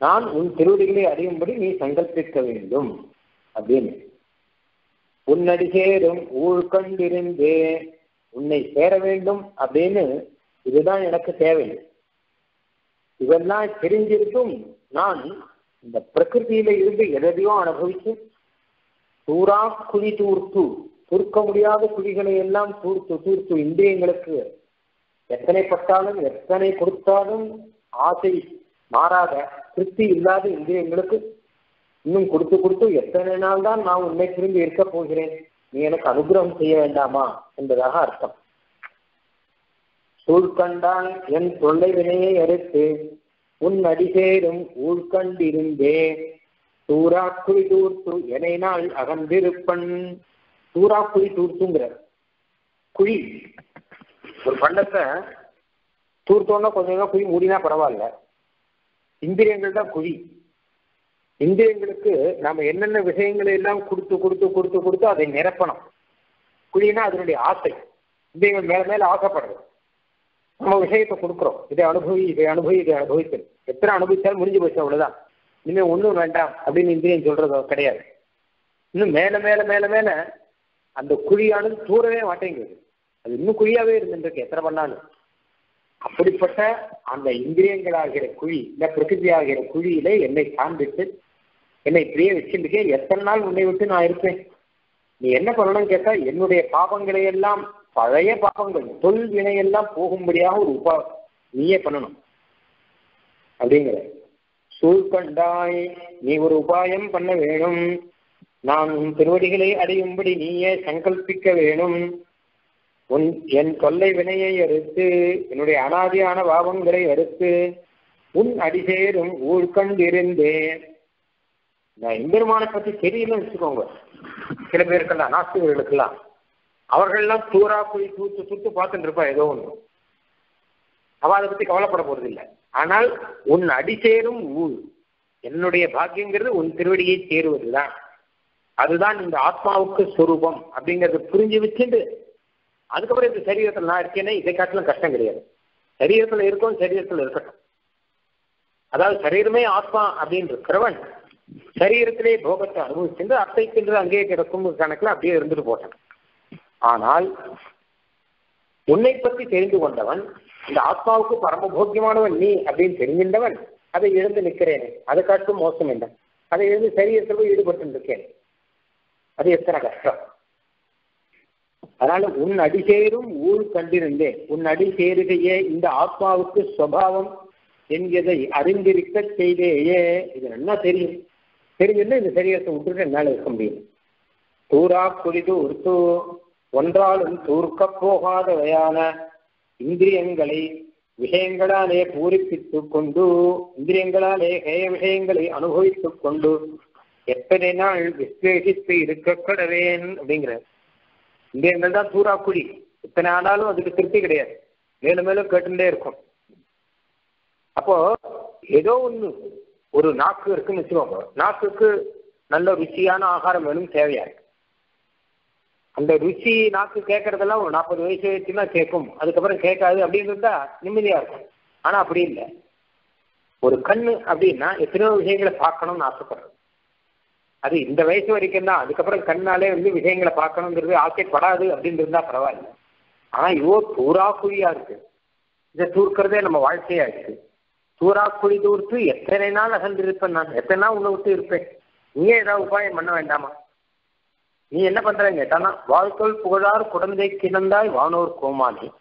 A: நான் உன் திருவடிகளை அறியும்படி நீ சங்கல்பிக்க வேண்டும். அப்படின்னு. உன்னடி சேரும் ஊழ்கண்டிருந்தே உன்னை சேர வேண்டும் அப்படின்னு இதுதான் எனக்கு தேவை. இதெல்லாம் தெரிஞ்சிருக்கும் நான் இந்த பிரகிருதியில இருந்து எதையோ அனுபவிச்சு தூரா குழி தூர்த்து தூர்க்க முடியாத குழிகளை எல்லாம் தூர்த்து தூர்த்து இந்திரியங்களுக்கு எத்தனை பட்டாலும் எத்தனை கொடுத்தாலும் ஆசை மாறாத திருப்தி இல்லாத இந்திரியங்களுக்கு இன்னும் கொடுத்து கொடுத்து எத்தனை நாள் தான் நான் உன்னை திரும்பி இருக்க போகிறேன்? நீ எனக்கு அனுகிரகம் செய்ய வேண்டாமா? என்பதாக அர்த்தம். சூழ்கண்டான் என் தொல்லை வினையை அறுத்து உன் அடிசேரும் ஊழ்கண்டிருந்தே தூராக்குழி தூர்த்து எனை நாள் அகன்றிருப்பன் தூராக்குழி தூர்த்துங்கிற குழி. ஒரு பண்டத்தை தூர்த்தோன்னா கொஞ்சம் கொஞ்சம் குழி மூடினா பரவாயில்ல. இந்திரியங்கள் தான் குழி. இந்திரியங்களுக்கு நாம என்னென்ன விஷயங்களை எல்லாம் கொடுத்து கொடுத்து கொடுத்து கொடுத்து அதை நிரப்பணும். குழினா அதனுடைய ஆசை. இந்திரியங்கள் மேல மேல ஆசைப்படுறது நம்ம விஷயத்தை கொடுக்குறோம். இதை அனுபவி இதை அனுபவி இதை அனுபவித்து எத்தனை அனுபவிச்சாலும் முடிஞ்சு போச்சு அவ்வளவுதான். இனிமே ஒன்றும் வேண்டாம் அப்படின்னு இந்திரியம் சொல்றது கிடையாது. இன்னும் மேல மேல மேல மேல அந்த குழியானது தூரவே மாட்டேங்குது. அது இன்னும் குழியாவே இருந்துருக்கு எத்தனை பண்ணாலும். அப்படிப்பட்ட அந்த இந்திரியங்களாகிற குழி இந்த பிரகிருதி ஆகிற குழியில என்னை காண்பித்து என்னை இப்படியே வச்சிருக்கேன் எத்தனை நாள் உன்னை விட்டு நான் இருப்பேன்? நீ என்ன பண்ணணும் கேட்டா என்னுடைய பாபங்களை எல்லாம் பழைய பாபங்கள் தொல் வினையெல்லாம் போகும்படியாக ஒரு உபா நீயே பண்ணணும். அப்படிங்கிற. சூழ்கண்டாய் நீ ஒரு உபாயம் பண்ண வேணும் நான் உன் திருவடிகளை அடையும்படி நீயே சங்கல்பிக்க வேணும் உன் என் கொல்லை வினையை அறுத்து என்னுடைய அனாதியான பாவங்களை அறுத்து உன் அடிசேரும் ஊழ்கண்டிருந்தேன். நான் எம்பெருமானை பத்தி தெரியலன்னு வச்சுக்கோங்க. சில பேருக்கெல்லாம் நாஸ்திகர்களுக்கெல்லாம். அவர்கள்லாம் தூரா போய் தூத்து தூத்து பார்த்துட்டு இருப்பா ஏதோ ஒன்று அவ அதை பத்தி கவலைப்பட போறது இல்லை ஆனால் உன் அடிசேரும் ஊழ் என்னுடைய பாக்கியங்கிறது உன் திருவடியை சேருவதுதான். அதுதான் இந்த ஆத்மாவுக்கு சொரூபம் அப்படிங்கறத புரிஞ்சு வச்சுட்டு அதுக்கப்புறம் இந்த சரீரத்தில் நான் இருக்கேனே இதை காட்டிலும் கஷ்டம் கிடையாது. சரீரத்தில் இருக்கும் சரீரத்தில் இருக்கட்டும். அதாவது சரீரமே ஆத்மா அப்படின்னு இருக்கிறவன் சரீரத்திலே போகத்தை அனுபவிச்சுட்டு அத்தைக்கின்றது அங்கேயே கிடக்கும் கணக்கில் அப்படியே இருந்துட்டு போட்டான். ஆனால் உன்னை பற்றி தெரிந்து கொண்டவன் இந்த ஆத்மாவுக்கு பரமபோக்கியமானவன் நீ அப்படின்னு தெரிஞ்சின்றவன் அதை எழுந்து நிற்கிறேனே. அதை காட்டும் மோசம் என்ன? அதை எழுந்து சரீரத்தில் போய் ஈடுபட்டு இருக்கேன் அது எத்தனை கஷ்டம்? அதனால உன் அடி சேரும் ஊழ் கண்டிருந்தே உன் அடி சேருகையே இந்த ஆத்மாவுக்கு சுவாவம் என்கிறதை அறிந்திருக்க செய்தேயே. இது நல்லா தெரியும். தெரிஞ்சுன்னா இந்த சரீரத்தை விட்டுட்டு என்னால் இருக்க முடியும். தூரா குடிது உருத்து ஒன்றாலும் தூர்க்க போகாதவையான இந்திரியங்களை விஷயங்களாலே பூரிப்பித்துக் கொண்டு இந்திரியங்களாலே ஹேய விஷயங்களை அனுபவித்துக் கொண்டு எத்தனை நாள் விஸ்லேஷித்து இருக்க கடவேன் அப்படிங்கிற இந்திரியங்கள் தான் தூரா குழி. இத்தனை ஆனாலும் அதுக்கு திருப்தி கிடையாது. மேலும் மேலும் கேட்டுட்டே இருக்கும். அப்போ ஏதோ ஒண்ணு ஒரு நாக்கு இருக்குன்னு வச்சுக்கோங்க. நாக்குக்கு நல்ல ருச்சியான ஆகாரம் வேணும் தேவையா? இருக்கு அந்த ருச்சி நாக்கு கேட்கறதெல்லாம் ஒரு நாற்பது வயசு வச்சுன்னா கேட்கும். அதுக்கப்புறம் கேட்காது அப்படின்னு இருந்தா நிம்மதியா இருக்கும். ஆனா அப்படி இல்லை. ஒரு கண்ணு அப்படின்னா எத்தனையோ விஷயங்களை பார்க்கணும்னு ஆசைப்படுறது அது இந்த வயசு வரைக்கும் தான். அதுக்கப்புறம் கண்ணாலே வந்து விஷயங்களை பார்க்கணுங்கிறது ஆசைப்படாது அப்படின்னு இருந்தா பரவாயில்ல. ஆனா இவ்வளோ தூரா குழியா இருக்கு. இதை தூர்க்கிறதே நம்ம வாழ்க்கையா இருக்கு. தூரா குழி தூர்த்து எத்தனை நாள் அகன்றிருப்பேன் நான்? எத்தனை நாள் உன்னை விட்டு இருப்பேன்? நீயே ஏதாவது உபாயம் பண்ண வேண்டாமா? நீ என்ன பண்றேன்னு கேட்டானா வாழ்க்கை புகழார் குழந்தை கிடந்தாய் வானோர் கோமாளி.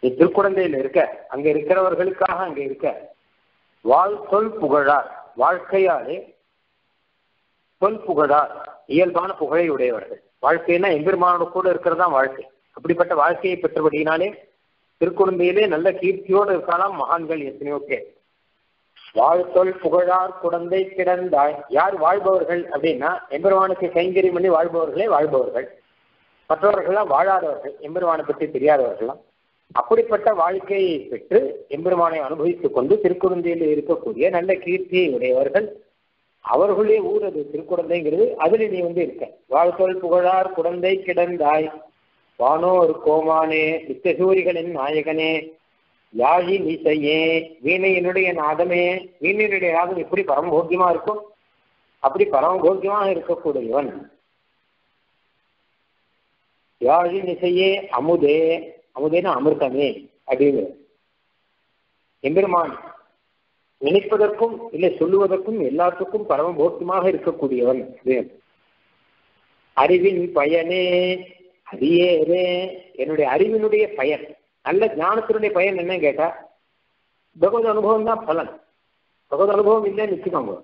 A: நீ திருக்குழந்தையில இருக்க அங்க இருக்கிறவர்களுக்காக அங்க இருக்க. வாழ்த்தொல் புகழார் வாழ்க்கையாலே சொல் புகழார் இயல்பான புகழை உடையவர்கள். வாழ்க்கைன்னா எம்பெருமானோட கூட இருக்கிறது தான் வாழ்க்கை. அப்படிப்பட்ட வாழ்க்கையை பெற்றபடியினாலே திருக்குழந்தையிலே நல்ல கீர்த்தியோடு இருக்கலாம் மகான்கள் எத்தனையோ பேர். வாழ்த்தொல் புகழார் குழந்தை கிடந்தாய் யார் வாழ்பவர்கள் அப்படின்னா எம்பெருமானுக்கு கைங்கறி பண்ணி வாழ்பவர்களே வாழ்பவர்கள். மற்றவர்கள்லாம் வாழாதவர்கள் எம்பெருமானை பற்றி தெரியாதவர்கள்லாம். அப்படிப்பட்ட வாழ்க்கையை பெற்று எம்பெருமானை அனுபவித்துக் கொண்டு திருக்குழந்தையில் இருக்கக்கூடிய நல்ல கீர்த்தியை உடையவர்கள் அவர்களுடைய ஊர் அது திருக்குழந்தைங்கிறது அதுல நீ வந்து இருக்க. வாழ்த்தோல் புகழார் குழந்தை கிடந்தாய். வானோர் கோமானே நித்தசூரிகளின் நாயகனே. யாழி நீசையே வீணையினுடைய நாதமே. வீணையினுடைய நாதம் எப்படி பரமபோக்கியமா இருக்கும்? அப்படி பரமபோக்கியமாக இருக்கக்கூடியவன். யாழி நிசையே அமுதே. அமுதேன்னு அமிர்தமே அப்படிங்கிற. எம்பெருமான் நினைப்பதற்கும் இல்லை சொல்லுவதற்கும் எல்லாத்துக்கும் பரமபோக்கியமாக இருக்கக்கூடியவன் அறிவின் பயனே அரியேரே என்னுடைய அறிவினுடைய பயன் நல்ல ஞானத்தினுடைய பயன் என்னன்னு கேட்டா பகவத் அனுபவம் தான் பலன். பகவத் அனுபவம் இல்லைன்னு வச்சுக்கோங்க.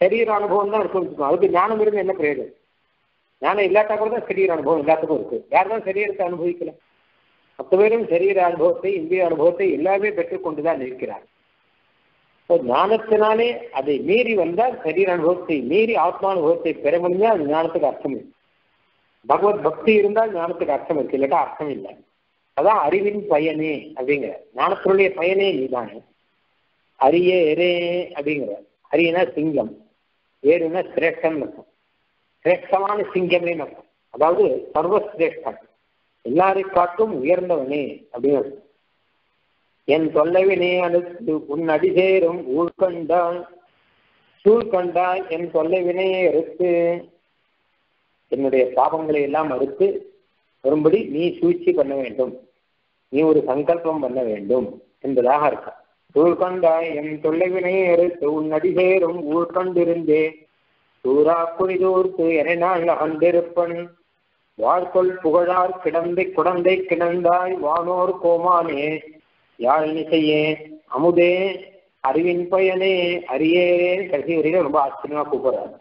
A: சரீர அனுபவம் தான் இருக்கும் வச்சுக்கோங்க. அதுக்கு ஞானம் இருந்து என்ன பிரயோஜனம்? ஞானம் இல்லாட்டா கூட தான் சரீர அனுபவம் எல்லாத்துக்கும் இருக்கு. யார் தான் சரீரத்தை அனுபவிக்கல? மொத்த பேரும் சரீர அனுபவத்தை இந்திய அனுபவத்தை எல்லாமே பெற்றுக்கொண்டுதான் இருக்கிறார் ஞானத்தினாலே அதை மீறி வந்தால் சரீர அனுபவத்தை மீறி ஆத்மானுபவத்தை பெற முடிஞ்சால் அது ஞானத்துக்கு அர்த்தம் இல்லை பகவத் பக்தி இருந்தால் ஞானத்துக்கு அர்த்தம் இருக்கு இல்லாட்டா அர்த்தம் இல்லை. அதான் அறிவின் பயனே அப்படிங்கிற. ஞானத்தினுடைய பயனே நீதானே. அரிய எரே அப்படிங்கிற. அரியனா சிங்கம். ஏறுனா சிரேஷ்டம் இருக்கும் சிரேஷ்டமான சிங்கமே அர்த்தம். அதாவது சர்வசிரேஷ்டம். எல்லாரை காட்டும் உயர்ந்தவனே அப்படின்னு என் தொல்லைவினை அனுத்து உன் அடிசேரும் ஊழ்கண்டான் சூழ்கண்டாய் என் தொல்லைவினையை அறுத்து என்னுடைய பாவங்களை எல்லாம் அறுத்து வரும்படி நீ சூழ்ச்சி பண்ண வேண்டும். நீ ஒரு சங்கல்பம் பண்ண வேண்டும் என்பதாக இருக்கும் தூள்கண்டாய் என் தொல்லைவினையை அறுத்து உன் அடிசேரும் ஊழ்கண்டிருந்தே சூறா புரிதூர்த்து என நாள் அகந்திருப்பன். வாழ்கொள் புகழார் கிடந்தை குடந்தை கிடந்தாய் வானோர் கோமானே யாழினி செய்யே? அமுதே அறிவின் பயனே அரியேரே கடைசி வரையில ரொம்ப ஆச்சரியமா கூப்பிடுறாரு.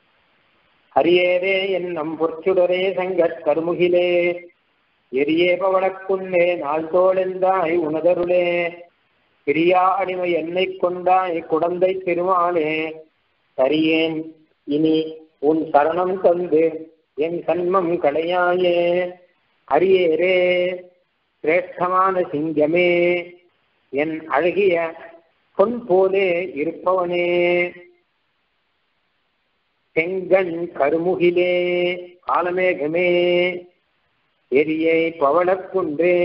A: அரியேரே என் நம் பொற்சுடரே சங்கத் கருமுகிலே எரியே பவளக்குன்னே நாள் தோழெந்தாய் உனதருளே. பிரியா அடிமை என்னை கொண்டாய் குடந்தை பெருமானே சரியேன் இனி உன் சரணம் தந்து என் சன்மம் களையாயே. அரியேரே சிரேஷ்டமான சிங்கமே. என் அழகிய பொன் போலே இருப்பவனே. செங்கண் கருமுகிலே காலமேகமே எரியை பவளக்குன்றே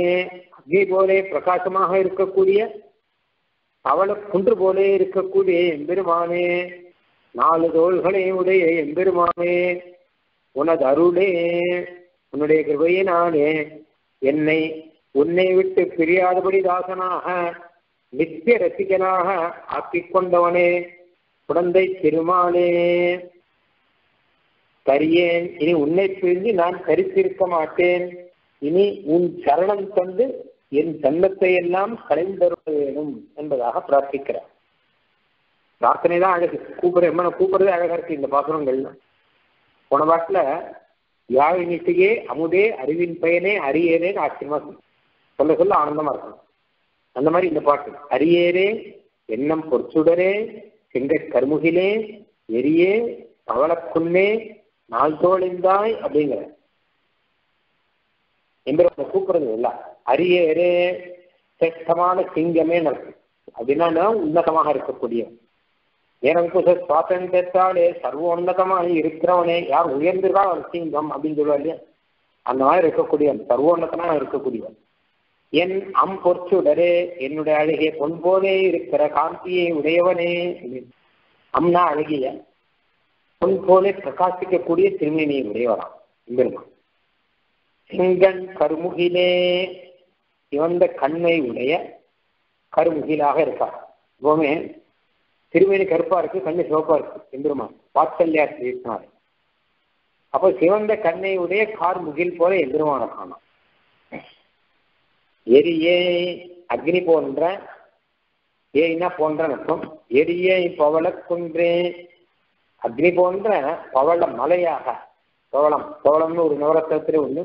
A: அக்னி போலே பிரகாசமாக இருக்கக்கூடிய பவளக்குன்று போலே இருக்கக்கூடிய எம்பெருமானே. நாலு தோள்களை உடைய எம்பெருமானே உனது அருளே. உன்னுடைய கிருபையினாலே என்னை உன்னை விட்டு பிரியாதபடி தாசனாக நித்திய ரசிகனாக ஆக்கிக் கொண்டவனே குழந்தை திருமாலே தரியேன். இனி உன்னை பிரிந்து நான் தரித்திருக்க மாட்டேன். இனி உன் சரணம் தந்து என் தன்னத்தை எல்லாம் கலைந்தருள வேணும் என்பதாக பிரார்த்திக்கிறார். பிரார்த்தனை தான் அழகு. கூப்பிட எம்மனை கூப்பிடுறதே அழகா இருக்கு இந்த பாசுரங்கள்ல. போன பாட்டுல யாழினிசையே அமுதே அறிவின் பயனே அரியேரேன்னு ஆச்சரியமா சொல்ல சொல்ல ஆனந்தமா இருக்கும். அந்த மாதிரி இந்த பாட்டு அரியேரே எண்ணம் பொற்சுடரே செங்கை கருமுகிலே எரியே பவளக்குன்னே நாள் தோழிந்தாய் அப்படிங்கிற. எம்பெருமான கூப்பிடுறது இல்ல. அரியேரே சிரேஷ்டமான சிங்கமே நடக்கும். அப்படின்னா உன்னதமாக இருக்கக்கூடிய. எனக்கு சுவாதந்திரத்தாலே சர்வோன்னதமாக இருக்கிறவனே யார் உயர்ந்திருக்கா அவன் சிங்கம் அப்படின்னு சொல்லுவா இல்லையா? அந்த மாதிரி இருக்கக்கூடிய சர்வோன்னதமாக இருக்கக்கூடியவன் என் அம் பொற்சுடரே என்னுடைய அழகிய பொன் போலே இருக்கிற காந்தியை உடையவனே. அம்னா அழகிய பொன் போலே பிரகாசிக்கக்கூடிய திருமணியை உடையவராம். எம்பெருமான் சிங்கன் கருமுகிலே சிவந்த கண்ணை உடைய கருமுகிலாக இருக்கார். எப்பவுமே திருமணி கருப்பா இருக்கு கண்ணு சிவப்பா இருக்கு எம்பெருமான் வாத்சல்யா பேசினார் அப்போ சிவந்த கண்ணை உடைய கார் முகில் போல எம்பெருமான காணும். எரியே அக்னி போன்ற ஏன்னா போன்ற அர்த்தம். எரியே பவள குன்றே. அக்னி போன்ற பவள மலையாக பவளம் பவளம்னு ஒரு நவரத்திலே ஒண்ணு.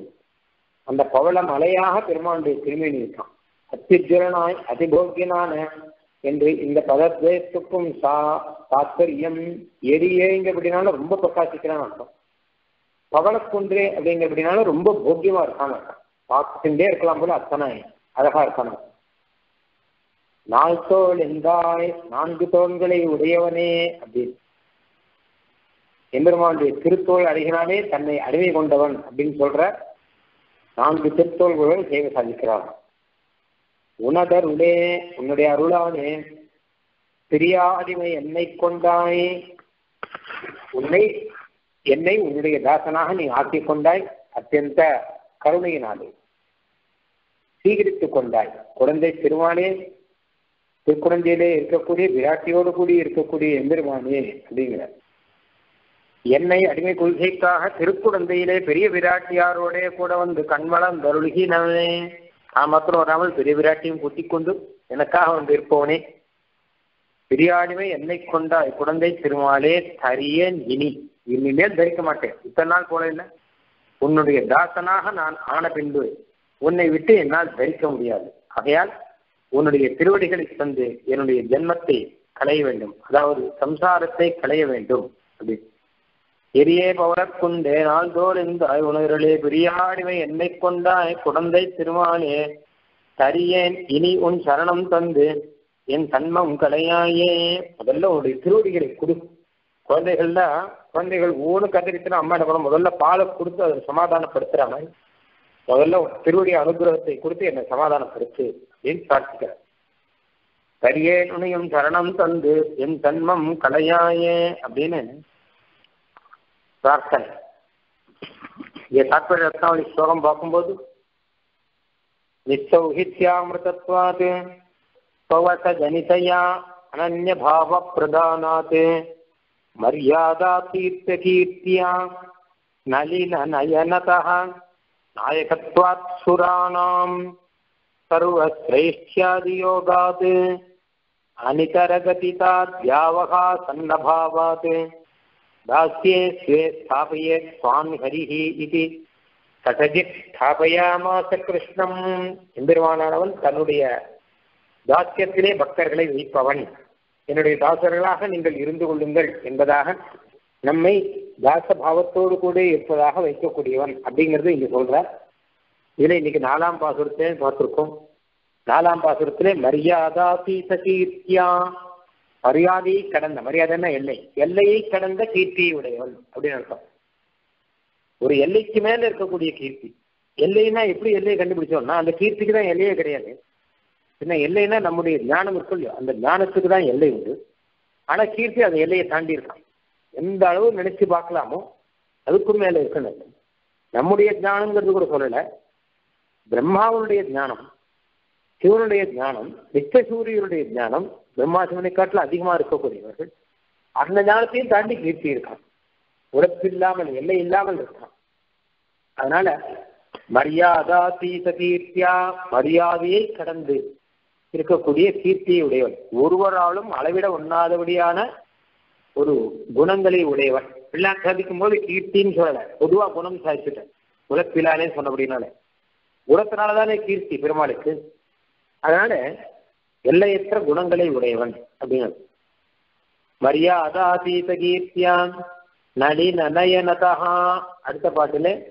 A: அந்த பவள மலையாக பெருமானுடைய திருமணி இருக்கான். அத்திஜுரனாய் அதிபோக்கியனான என்று இந்த பதத்துக்கும் சா தாத்பரியம் எரியேங்கிறபடினால ரொம்ப பிரகாசிக்கிறான்னு அர்த்தம். பவளக்குன்றே அப்படிங்கிறபடினால ரொம்ப போக்கியமா இருக்கான்னு அர்த்தம். பார்த்துட்டே இருக்கலாம் போல அத்தனை அழகா இருக்கணும். நாள் தோல் எந்தாய் நான்கு தோள்களை உடையவனே அப்படின்னு. எம்பெருமானுடைய திருத்தோல் அருகினாலே தன்னை அடிமை கொண்டவன் அப்படின்னு சொல்ற நான்கு திருத்தோள்களுடன் சேவை சாதிக்கிறான் உனதருளே உன்னுடைய அருளானே பிரியா அடிமை என்னை கொண்டாய். உன்னை என்னை உன்னுடைய தாசனாக நீ ஆக்கிக் கொண்டாய் அத்தியந்த கருணையினாலே. சீகரித்துக் கொண்டாய். குழந்தை திருமானே திருக்குழந்தையிலே இருக்கக்கூடிய விராட்டியோடு கூடி இருக்கக்கூடிய எம்பெருமானே அப்படிங்கிற என்னை அடிமை கொள்கைக்காக திருக்குழந்தையிலே பெரிய விராட்டியாரோட கூட வந்து கண்வளம் தருளுகினவனே. நான் மாத்திரம் வராமல் பெரிய விராட்டியும் கூட்டிக் கொண்டு எனக்காக வந்து இருப்பவனே. பெரியாடிமை என்னை கொண்டாய் குழந்தை திருமாலே தரியேன் இனி. இனிமேல் தரிக்க மாட்டேன். இத்தனை நாள் போல இல்லை. உன்னுடைய தாசனாக நான் ஆன பின்பு உன்னை விட்டு என்னால் தரிக்க முடியாது. ஆகையால் உன்னுடைய திருவடிகளை தந்து என்னுடைய ஜென்மத்தை களைய வேண்டும். அதாவது சம்சாரத்தை களைய வேண்டும். அப்படி. எரியே பவரக்குண்டே நாள்தோர் இந்த உணர்களே பிரியாடிமை என்னை கொண்டாய் குழந்தை திருமானே தரியேன் இனி உன் சரணம் தந்து என் தன்மம் கலையாயே முதல்ல உன்னுடைய திருவடிகளை கொடு. குழந்தைகள்ல குழந்தைகள் ஊனு கத்திரிச்சுன்னா அம்மா என்ன பண்ண முதல்ல பாலை கொடுத்து அதை சமாதானப்படுத்துற மாதிரி முதல்ல திருவடி அனுகிரகத்தை கொடுத்து என்னை சமாதானப்படுத்து அப்படின்னு பிரார்த்திக்கிறேன் கரியே நுணையும் சரணம் தந்து என் தன்மம் கலையாயே அப்படின்னு பிரார்த்தனை. இங்கே தாற்பய ரத்னாவளி ஸ்லோகம் பார்க்கும்போது நிச்சௌஹித்யாமிருதத்வாத் தீர்த்த கீர்த்தியா மரியாதாதீர்த்தகீர்த்தியா நளினநயனதः நாயகத்வாத் சுராணாம் सर्वश्रेष्ठ्यादियोगात् अनितरगतिताद्यावहा सन्नभावात् दास्ये स्वे स्थापयेत् स्वामि हरिः इति கட்டஜித் ஸ்தாபயாமாச கிருஷ்ணம் எம்பெருமானவன் தன்னுடைய தாசியத்திலே பக்தர்களை வைப்பவன் என்னுடைய தாசர்களாக நீங்கள் இருந்து கொள்ளுங்கள் என்பதாக நம்மை தாசபாவத்தோடு கூட இருப்பதாக வைக்கக்கூடியவன் அப்படிங்கிறது இங்க சொல்றார். இதுல இன்னைக்கு நாலாம் பாசுரத்தை பார்த்திருக்கோம். நாலாம் பாசுரத்திலே மரியாதா தீச கீர்த்தியா. மரியாதையை கடந்த மரியாதைன்னா எல்லை. எல்லையை கடந்த கீர்த்தியை உடையவன் அப்படின்னு அர்த்தம். ஒரு எல்லைக்கு மேல இருக்கக்கூடிய கீர்த்தி. எல்லைன்னா எப்படி எல்லையை கண்டுபிடிச்சோம்னா அந்த கீர்த்திக்கு தான் எல்லையே கிடையாது. என்ன எல்லைன்னா நம்முடைய ஞானம் இருக்கும் இல்லையோ அந்த ஞானத்துக்கு தான் எல்லை உண்டு. ஆனா கீர்த்தி அந்த எல்லையை தாண்டி இருக்கான். எந்த அளவு நினைச்சு பார்க்கலாமோ அதுக்கும் மேல இருக்கணும். நம்முடைய ஞானங்கிறது கூட சொல்லல. பிரம்மாவனுடைய ஞானம் சிவனுடைய ஞானம் நித்தியசூரியனுடைய ஞானம் பிரம்மா சிவனை காட்டில் அதிகமா இருக்கக்கூடியவர்கள் அந்த ஞானத்தையும் தாண்டி கீர்த்தி இருக்கான். உழைப்பு இல்லாமல் எல்லை இல்லாமல் இருக்கான். அதனால மரியாதா தீச கீர்த்தியா மரியாதையை கடந்து இருக்கக்கூடிய கீர்த்தியை உடையவன். ஒருவராலும் அளவிட ஒண்ணாதபடியான ஒரு குணங்களை உடையவன். பிள்ளை சாதிக்கும் போது கீர்த்தின்னு சொல்லல. பொதுவா குணம் சாதிச்சுட்டேன். உலப்பிலானே சொன்னபடினால குணத்தினாலதானே கீர்த்தி பெருமாளுக்கு. அதனால எல்லையற்ற குணங்களை உடையவன் அப்படின்னு மரியாதாதீத கீர்த்தியான் நடி நனயனதா அடுத்த பாட்டுல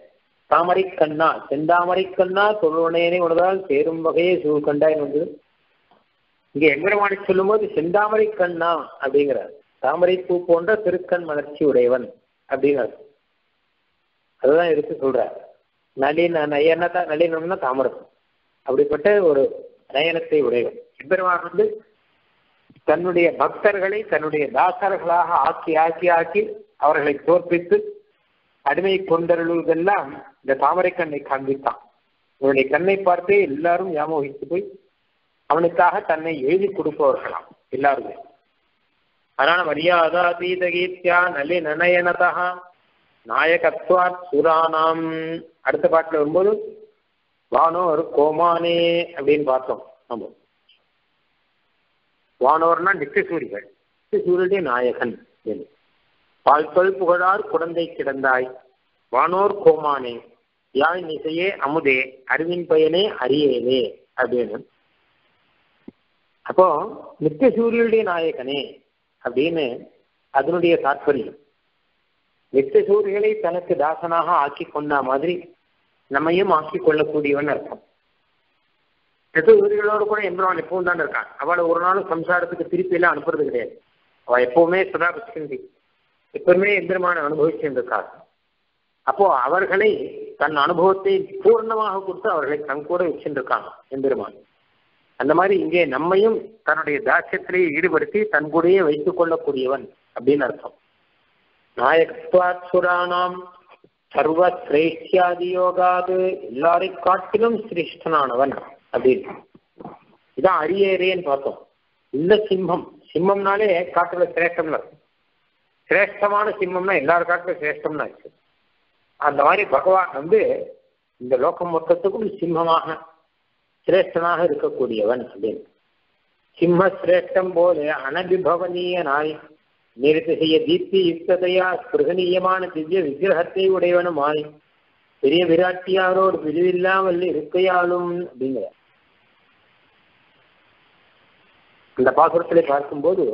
A: தாமரை கண்ணா செந்தாமரை கண்ணா தொழுவனையனை உணர்ந்தால் சேரும் வகையே சூழ்கண்டாய் வந்து இங்க எம்பெருமானை சொல்லும் போது செந்தாமரை கண்ணா அப்படிங்கிறார். தாமரை பூ போன்ற திருக்கண் மலர்ச்சி உடையவன் அப்படின்னு அதுதான் எடுத்து சொல்றார் நளின நயனதா நளினம்னா தாமரம் அப்படிப்பட்ட ஒரு நயனத்தை உடையவன். எம்பெருமான் வந்து தன்னுடைய பக்தர்களை தன்னுடைய தாசர்களாக ஆக்கி ஆக்கி ஆக்கி அவர்களை தோற்பித்து அடிமை கொண்டருள்வதெல்லாம் இந்த தாமரை கண்ணை காண்பித்தான். அவனுடைய கண்ணை பார்த்தே எல்லாரும் ஞாபகித்து போய் அவனுக்காக தன்னை எழுதி கொடுப்பவர்களாம் எல்லாருமே. அதனால மரியாதா கீர்த்தியா நல்லி நனயனதா நாயகத்வாத் சுரானாம் அடுத்த பாட்டுல வரும்போது வானோர் கோமானே அப்படின்னு பார்த்தோம். நம்ம வானோர்னா நித்தியசூரிகள் நித்தியசூரியனுடைய நாயகன் பால்கொள் புகழார் குழந்தை கிடந்தாய். வானோர் கோமானே யாழ் நிசையே அமுதே அறிவின் பயனே அறியேனே அப்படின்னு. அப்போ நித்திய சூரியனுடைய நாயகனே அப்படின்னு அதனுடைய தாற்பயம். நித்திய சூரியனை தனக்கு தாசனாக ஆக்கி கொண்ட மாதிரி நம்மையும் ஆக்கி கொள்ளக்கூடியவன் அர்த்தம் நித்திய சூரியர்களோடு கூட எம்பெருமான் எப்பவும் தான் இருக்கான். அவளை ஒரு நாளும் சம்சாரத்துக்கு திருப்பி எல்லாம் அனுப்புறது கிடையாது. அவள் எப்பவுமே சதா கிருஷ்ணந்தி எப்பவுமே எம்பெருமான அனுபவிச்சிருக்கார் அப்போ அவர்களை தன் அனுபவத்தை பூர்ணமாக கொடுத்து அவர்களை தன் கூட வச்சிருக்காங்க எம்பெருமான் அந்த மாதிரி இங்கே நம்மையும் தன்னுடைய தாசியத்திலேயே ஈடுபடுத்தி தன் கூடையே வைத்துக் கொள்ளக்கூடியவன் அப்படின்னு அர்த்தம். நாயகத்வாத் சர்வ சிரேஷ்டியாதி யோகாது எல்லாரை காட்டிலும் சிரேஷ்டனானவன் அப்படின்னு. இதான் அரியரேன்னு பார்த்தோம். இந்த சிம்மம் சிம்மம்னாலே காட்டுல சிரேஷ்டம்னு அர்த்தம் சிரேஷ்டமான சிம்மம்னா எல்லாரும் காட்டிலும் சிரேஷ்டம்னு இருக்கு. அந்த மாதிரி பகவான் வந்து இந்த லோகம் மொத்தத்துக்கும் சிம்மமாக சிரேஷ்டனாக இருக்கக்கூடியவன் அப்படின்னு. சிம்ம சிரேஷ்டம் போல அனபிபவனீயனாய் நாய் தீப்தி யுக்ததையா ஸ்பிருகனீயமான திவ்ய விக்கிரகத்தை உடையவனுமாய் பெரிய விராட்டியாரோடு பிரிவில்லாமல் இருக்கையாலும் அப்படிங்கிற அந்த பாசுரத்திலே பார்க்கும்போது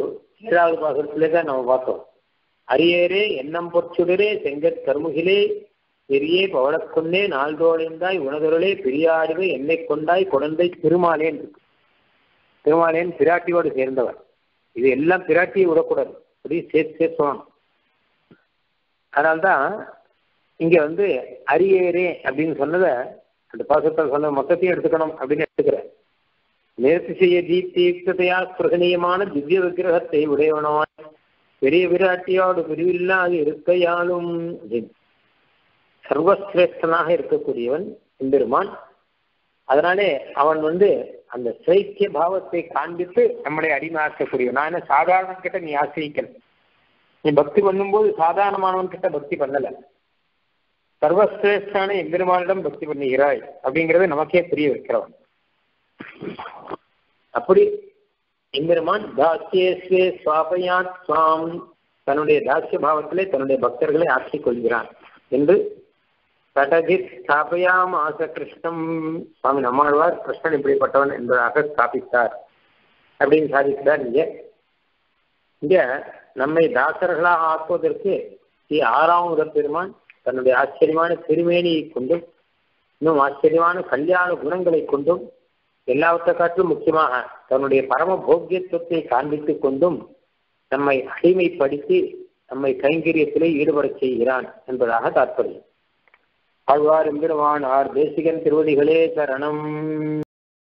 A: ஏழாவது பாசுரத்திலே தான் நம்ம பார்த்தோம். அரியரே எண்ணம் பொற்சுடரே செங்கற் கருமுகிலே பெரியே பவளக்கொன்னே நாள்தோழைந்தாய் உணதொருளே பெரியாடுவே என்னை கொண்டாய் குழந்தை திருமாலேன். இருக்கு திருமாலேன் பிராட்டியோடு சேர்ந்தவர். இது எல்லாம் பிராட்டியை விடக்கூடாது. அப்படி சேர்த்து சேர்த்து சொல்லணும். அதனால்தான் இங்க வந்து அரியரே அப்படின்னு சொன்னதை அந்த பாசத்தில் சொன்ன மொத்தத்தையும் எடுத்துக்கணும் அப்படின்னு எடுத்துக்கிறேன் நேர்த்தி செய்ய தீப்தி யுக்ததையா திவ்ய விக்கிரகத்தை உடையவனோ பெரிய விராட்டியோடு பிரிவில்லாது இருக்கையாலும் அப்படின்னு சர்வசிரேஷ்டனாக இருக்கக்கூடியவன் எம்பெருமான் அதனாலே அவன் வந்து அந்த சைக்கிய பாவத்தை காண்பித்து நம்மளை அடிமையாக்கக்கூடிய நான் என்ன சாதாரண கிட்ட நீ ஆசிரியக்கல நீ பக்தி பண்ணும்போது சாதாரணமானவன் கிட்ட பக்தி பண்ணல. சர்வசிரேஷ்டான எம்பெருமானிடம் பக்தி பண்ணுகிறாய் அப்படிங்கிறது நமக்கே புரிய வைக்கிறவன். அப்படி எம்பெருமான் தாசியஸ்வே சுவாபயாத் சுவாம் தன்னுடைய தாசிய பாவத்திலே தன்னுடைய பக்தர்களை ஆற்றிக் கொள்கிறான் என்று சடஜித் ஸ்தாபயாம் ஆச கிருஷ்ணம் சுவாமி நம்மாழ்வார் கிருஷ்ணன் இப்படிப்பட்டவன் என்பதாக ஸ்தாபித்தார் அப்படின்னு சாதித்தார் இங்க. இங்க நம்மை தாசர்களாக ஆக்குவதற்கு ஸ்ரீ ஆறாவது பெருமான் தன்னுடைய ஆச்சரியமான திருமேனியை கொண்டும் இன்னும் ஆச்சரியமான கல்யாண குணங்களை கொண்டும் எல்லாவற்றை காட்டிலும் முக்கியமாக தன்னுடைய பரம போக்கியத்துவத்தை காண்பித்துக் கொண்டும் நம்மை அடிமைப்படுத்தி நம்மை கைங்கரியத்திலே ஈடுபடச் செய்கிறான் என்பதாக தாற்பயம். ஆழ்வார் எம்பெருமான் ஆர் தேசிகன் திருவடிகளே சரணம்.